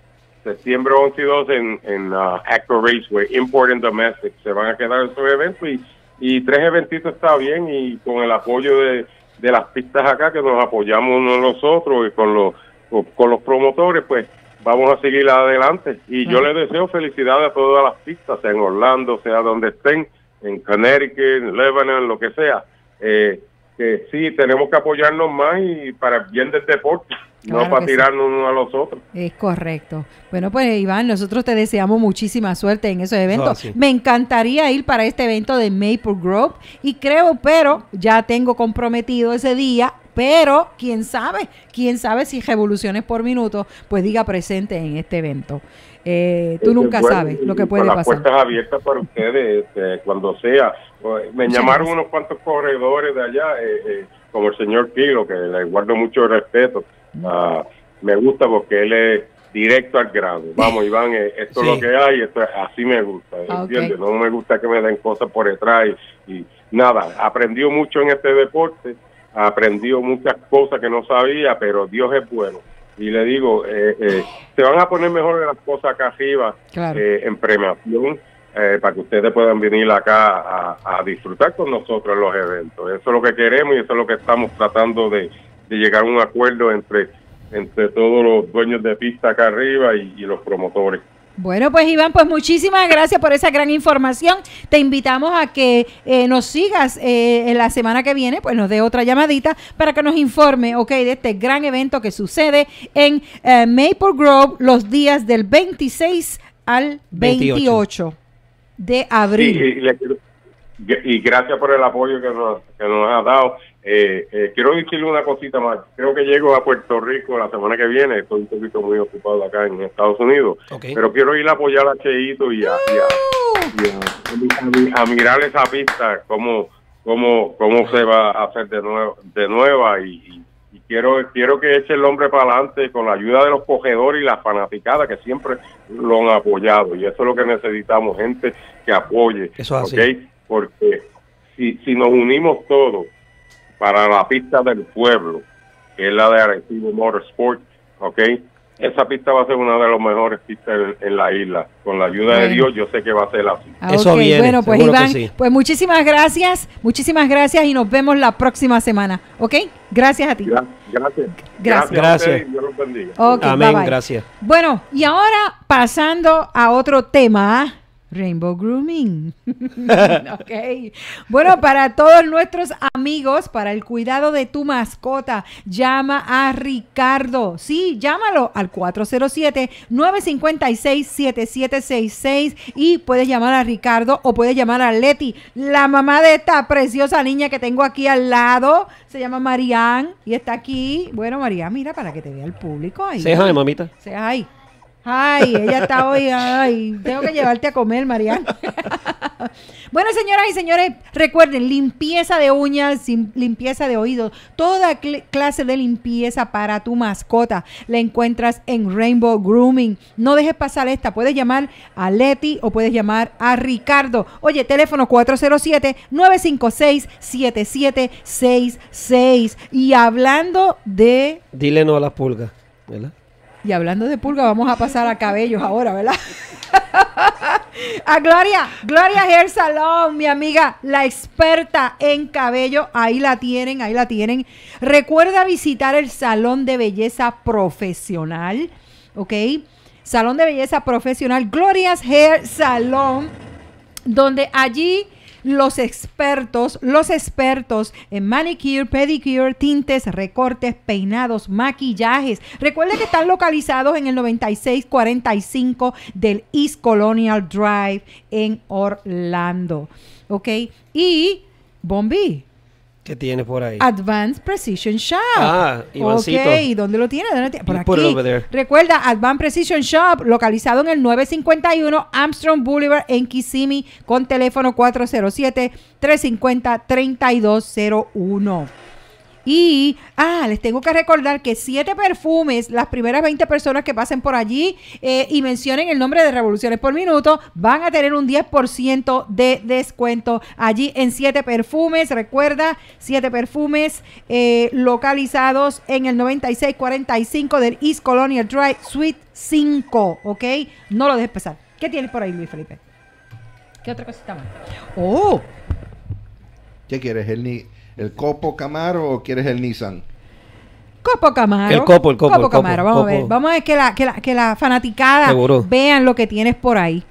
T: Septiembre 11 y 12 en, en ah, Actor Raceway, Import and Domestic. Se van a quedar esos eventos y, y tres eventitos está bien y con el apoyo de, de las pistas acá que nos apoyamos unos los otros y con los, con, con los promotores, pues vamos a seguir adelante. Y yo les deseo felicidades a todas las pistas, sea en Orlando, sea donde estén, en Connecticut, en Lebanon, lo que sea. Eh, que sí, tenemos que apoyarnos más y para el bien del deporte,
D: Claro
T: no para
D: que sí.
T: tirarnos unos a los otros.
D: Es correcto. Bueno, pues Iván, nosotros te deseamos muchísima suerte en esos eventos. Me encantaría ir para este evento de Maple Grove y creo, pero ya tengo comprometido ese día, pero quién sabe, quién sabe si Revoluciones por Minuto pues diga presente en este evento. Eh, tú
T: Eh,
D: nunca
T: bueno,
D: sabes lo que puede
T: las
D: pasar.
T: puertas abiertas para ustedes este, cuando sea. Eh, Me
D: Muchas
T: llamaron
D: gracias.
T: unos cuantos corredores de allá, eh, eh, como el señor Kilo, que le guardo mucho respeto. Ah, me gusta porque él es directo al grano. Vamos, Iván, eh, esto
E: Sí.
T: es lo que hay, esto es- así me gusta. No me gusta que me den cosas por detrás y, y nada. Aprendió mucho en este deporte, aprendió muchas cosas que no sabía, pero Dios es bueno. Y le digo, eh, eh, se van a poner mejor las cosas acá arriba
D: Claro.
T: eh, en premiación eh, para que ustedes puedan venir acá a, a disfrutar con nosotros en los eventos. Eso es lo que queremos y eso es lo que estamos tratando de, de llegar a un acuerdo entre, entre todos los dueños de pista acá arriba y, y los promotores.
D: Bueno, pues Iván, pues muchísimas gracias por esa gran información. Te invitamos a que eh, nos sigas eh, en la semana que viene, pues nos dé otra llamadita para que nos informe, ok, de este gran evento que sucede en eh, Maple Grove los días del 26 al 28,
E: 28.
D: de
T: Sí,
D: abril.
T: y, y gracias por el apoyo que nos, que nos ha dado. Eh, eh, quiero decirle una cosita más. Creo que llego a Puerto Rico la semana que viene. Estoy un poquito muy ocupado acá en Estados Unidos. Pero quiero ir a apoyar a Cheito y a, y a- y a- a mi- a mirar esa pista, cómo, cómo, cómo se va a hacer de, nuevo, de nueva. Y, quiero, quiero que eche el hombre para adelante con la ayuda de los cogedores y las fanaticadas que siempre lo han apoyado. Y eso es lo que necesitamos, gente que apoye.
E: Eso es así.
T: Porque si, si nos unimos todos para la pista del pueblo, que es la de Arecibo Motorsport, ¿ok? Esa pista va a ser una de las mejores pistas en, en la isla. Con la ayuda de. Dios, yo sé que va a ser así.
D: Ah, ok, bueno, pues Iván, pues muchísimas gracias, muchísimas gracias y nos vemos la próxima semana, ¿ok? Gracias a ti.
T: Gra- Gracias.
D: Gracias.
E: Gracias.
T: Dios los bendiga.
E: Amén,
D: bye bye.
E: gracias.
D: Bueno, y ahora pasando a otro tema, Rainbow Grooming. *laughs* ok. Bueno, para todos nuestros amigos, para el cuidado de tu mascota, llama a Ricardo. Sí, llámalo al 407-956-7766 y puedes llamar a Ricardo o puedes llamar a Leti, la mamá de esta preciosa niña que tengo aquí al lado. Se llama Marianne y está aquí. Bueno, Marianne, mira para que te vea el público ahí.
E: Say hi, mamita.
D: Say hi. Ay, ella está hoy, ay, tengo que llevarte a comer, Mariana. *laughs* bueno, señoras y señores, recuerden, limpieza de uñas, limpieza de oídos, toda cl- clase de limpieza para tu mascota la encuentras en Rainbow Grooming. No dejes pasar esta, puedes llamar a Leti o puedes llamar a Ricardo. Oye, teléfono 407-956-7766. Y hablando de
E: Dile no a las pulgas, ¿verdad?
D: Y hablando de pulga, vamos a pasar a cabellos ahora, ¿verdad? *laughs* a Gloria, Gloria Hair Salon, mi amiga, la experta en cabello, ahí la tienen, ahí la tienen. Recuerda visitar el salón de belleza profesional, ¿ok? Salón de belleza profesional, Gloria's Hair Salon, donde allí los expertos, los expertos en manicure, pedicure, tintes, recortes, peinados, maquillajes. Recuerde que están localizados en el 9645 del East Colonial Drive en Orlando. ¿Ok? Y, Bombi,
E: ¿Qué tienes por ahí?
D: Advanced Precision Shop.
E: Ah, Ivancito.
D: Ok, ¿y dónde lo tiene? ¿Dónde lo tiene? Por
E: it
D: aquí.
E: over there.
D: Recuerda, Advanced Precision Shop, localizado en el 951 Armstrong Boulevard en Kissimmee, con teléfono 407-350-3201. Y, ah, les tengo que recordar que siete perfumes, las primeras 20 personas que pasen por allí eh, y mencionen el nombre de Revoluciones por Minuto, van a tener un 10% de descuento allí en siete perfumes. Recuerda, siete perfumes eh, localizados en el 9645 del East Colonial Drive, Suite 5, ¿ok? No lo dejes pasar. ¿Qué tienes por ahí, Luis Felipe? ¿Qué otra cosita más? Oh,
G: ¿Qué quieres? ¿El, ni el Copo Camaro o quieres el Nissan?
D: Copo Camaro.
E: El copo, el copo, el copo,
D: Camaro, vamos a ver.
E: copo.
D: Vamos a ver que la, que la, que la fanaticada
E: Seguro.
D: vean lo que tienes por ahí.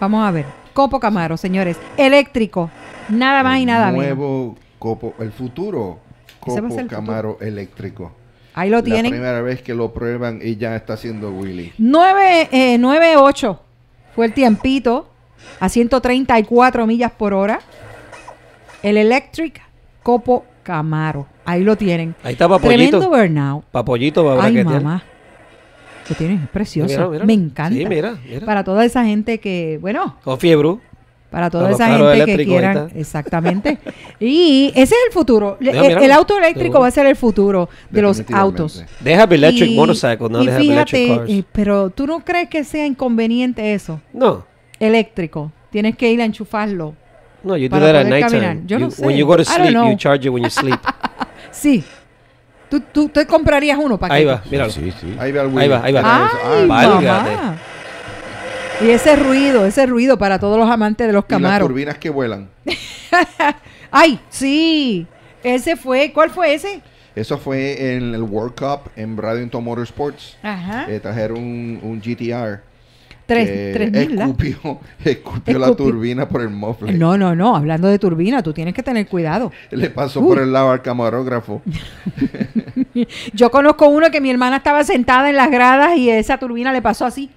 D: Vamos a ver. Copo Camaro, señores. Eléctrico. Nada más y nada menos.
G: Nuevo Copo, el futuro Copo
D: el
G: Camaro eléctrico.
D: Ahí lo
G: La
D: tienen.
G: primera vez que lo prueban y ya está haciendo Willy.
D: 9, eh, 9.8 fue el tiempito a 134 millas por hora. El Electric Copo Camaro. Ahí lo tienen.
E: Ahí está Papollito.
D: Tremendo burnout.
E: Papollito va a
D: Ay,
E: braquetear.
D: mamá. Lo tienes, es precioso.
E: Mira, mira.
D: Me encanta.
E: Sí, mira, mira.
D: Para toda esa gente que, bueno,
E: Con fiebre.
D: para toda esa gente que quieran. Exactamente. y ese es el futuro. El, auto eléctrico
E: Seguro.
D: va a ser el futuro de los autos.
E: Have electric
D: Y- y
E: they have electric cars.
D: eh, pero tú no crees que sea inconveniente eso,
E: No.
D: eléctrico. Tienes que ir a enchufarlo.
E: No, you do that at night time.
D: Yo no
E: You-
D: sé.
E: When you go to sleep, you charge it when you sleep. *laughs*
D: Sí. ¿Tú, tú te comprarías uno para
E: Ahí va, míralo.
G: Ahí va el Willy.
E: Ahí va, ahí va.
D: Ay,
E: Válgate.
D: mamá. Y ese ruido, ese ruido para todos los amantes de los
G: Y las
D: camaros.
G: turbinas que vuelan. *laughs*
D: Ay, sí. Ese fue, ¿cuál fue ese?
G: Eso fue en el World Cup en Bradenton Motorsports.
D: Ajá.
G: Eh, trajeron un, un GTR.
D: Tres-
G: que
D: tres mil, ¿verdad?
G: escupió, *laughs* escupió la turbina por el muffler.
D: No, no, no. Hablando de turbina, tú tienes que tener cuidado.
G: Le pasó por el lado al camarógrafo. *laughs*
D: Yo conozco uno que mi hermana estaba sentada en las gradas y esa turbina le pasó así.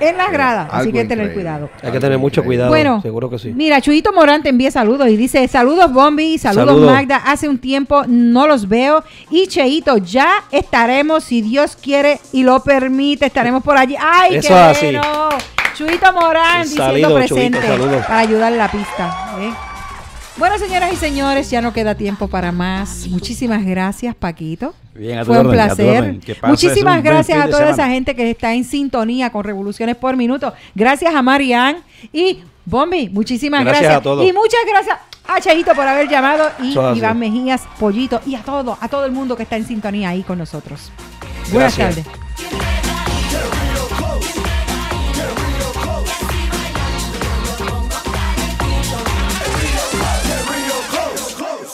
D: En las gradas. Así que tener cuidado.
E: Hay que tener mucho cuidado.
D: Bueno,
E: seguro que sí.
D: Mira, Chuyito Morán te envía saludos y dice, saludos Bombi, saludos
E: Saludos.
D: Magda, hace un tiempo no los veo y Cheito, ya estaremos, si Dios quiere y lo permite, estaremos por allí. ¡Ay,
E: Eso
D: qué bueno! Chuyito Morán diciendo
E: Salido,
D: presente para ayudar en la pista. ¿eh? Bueno, señoras y señores, ya no queda tiempo para más. Muchísimas gracias, Paquito.
F: Bien, a
D: Fue un
F: orden,
D: placer. Muchísimas gracias a toda esa gente que está en sintonía con Revoluciones por Minuto. Gracias a Marianne y Bombi. Muchísimas
E: Gracias
D: gracias.
E: a todos.
D: Y muchas gracias a Cheito por haber llamado y. Iván Mejías, Pollito y a todo, a todo el mundo que está en sintonía ahí con nosotros. Buenas
E: Gracias.
D: tardes.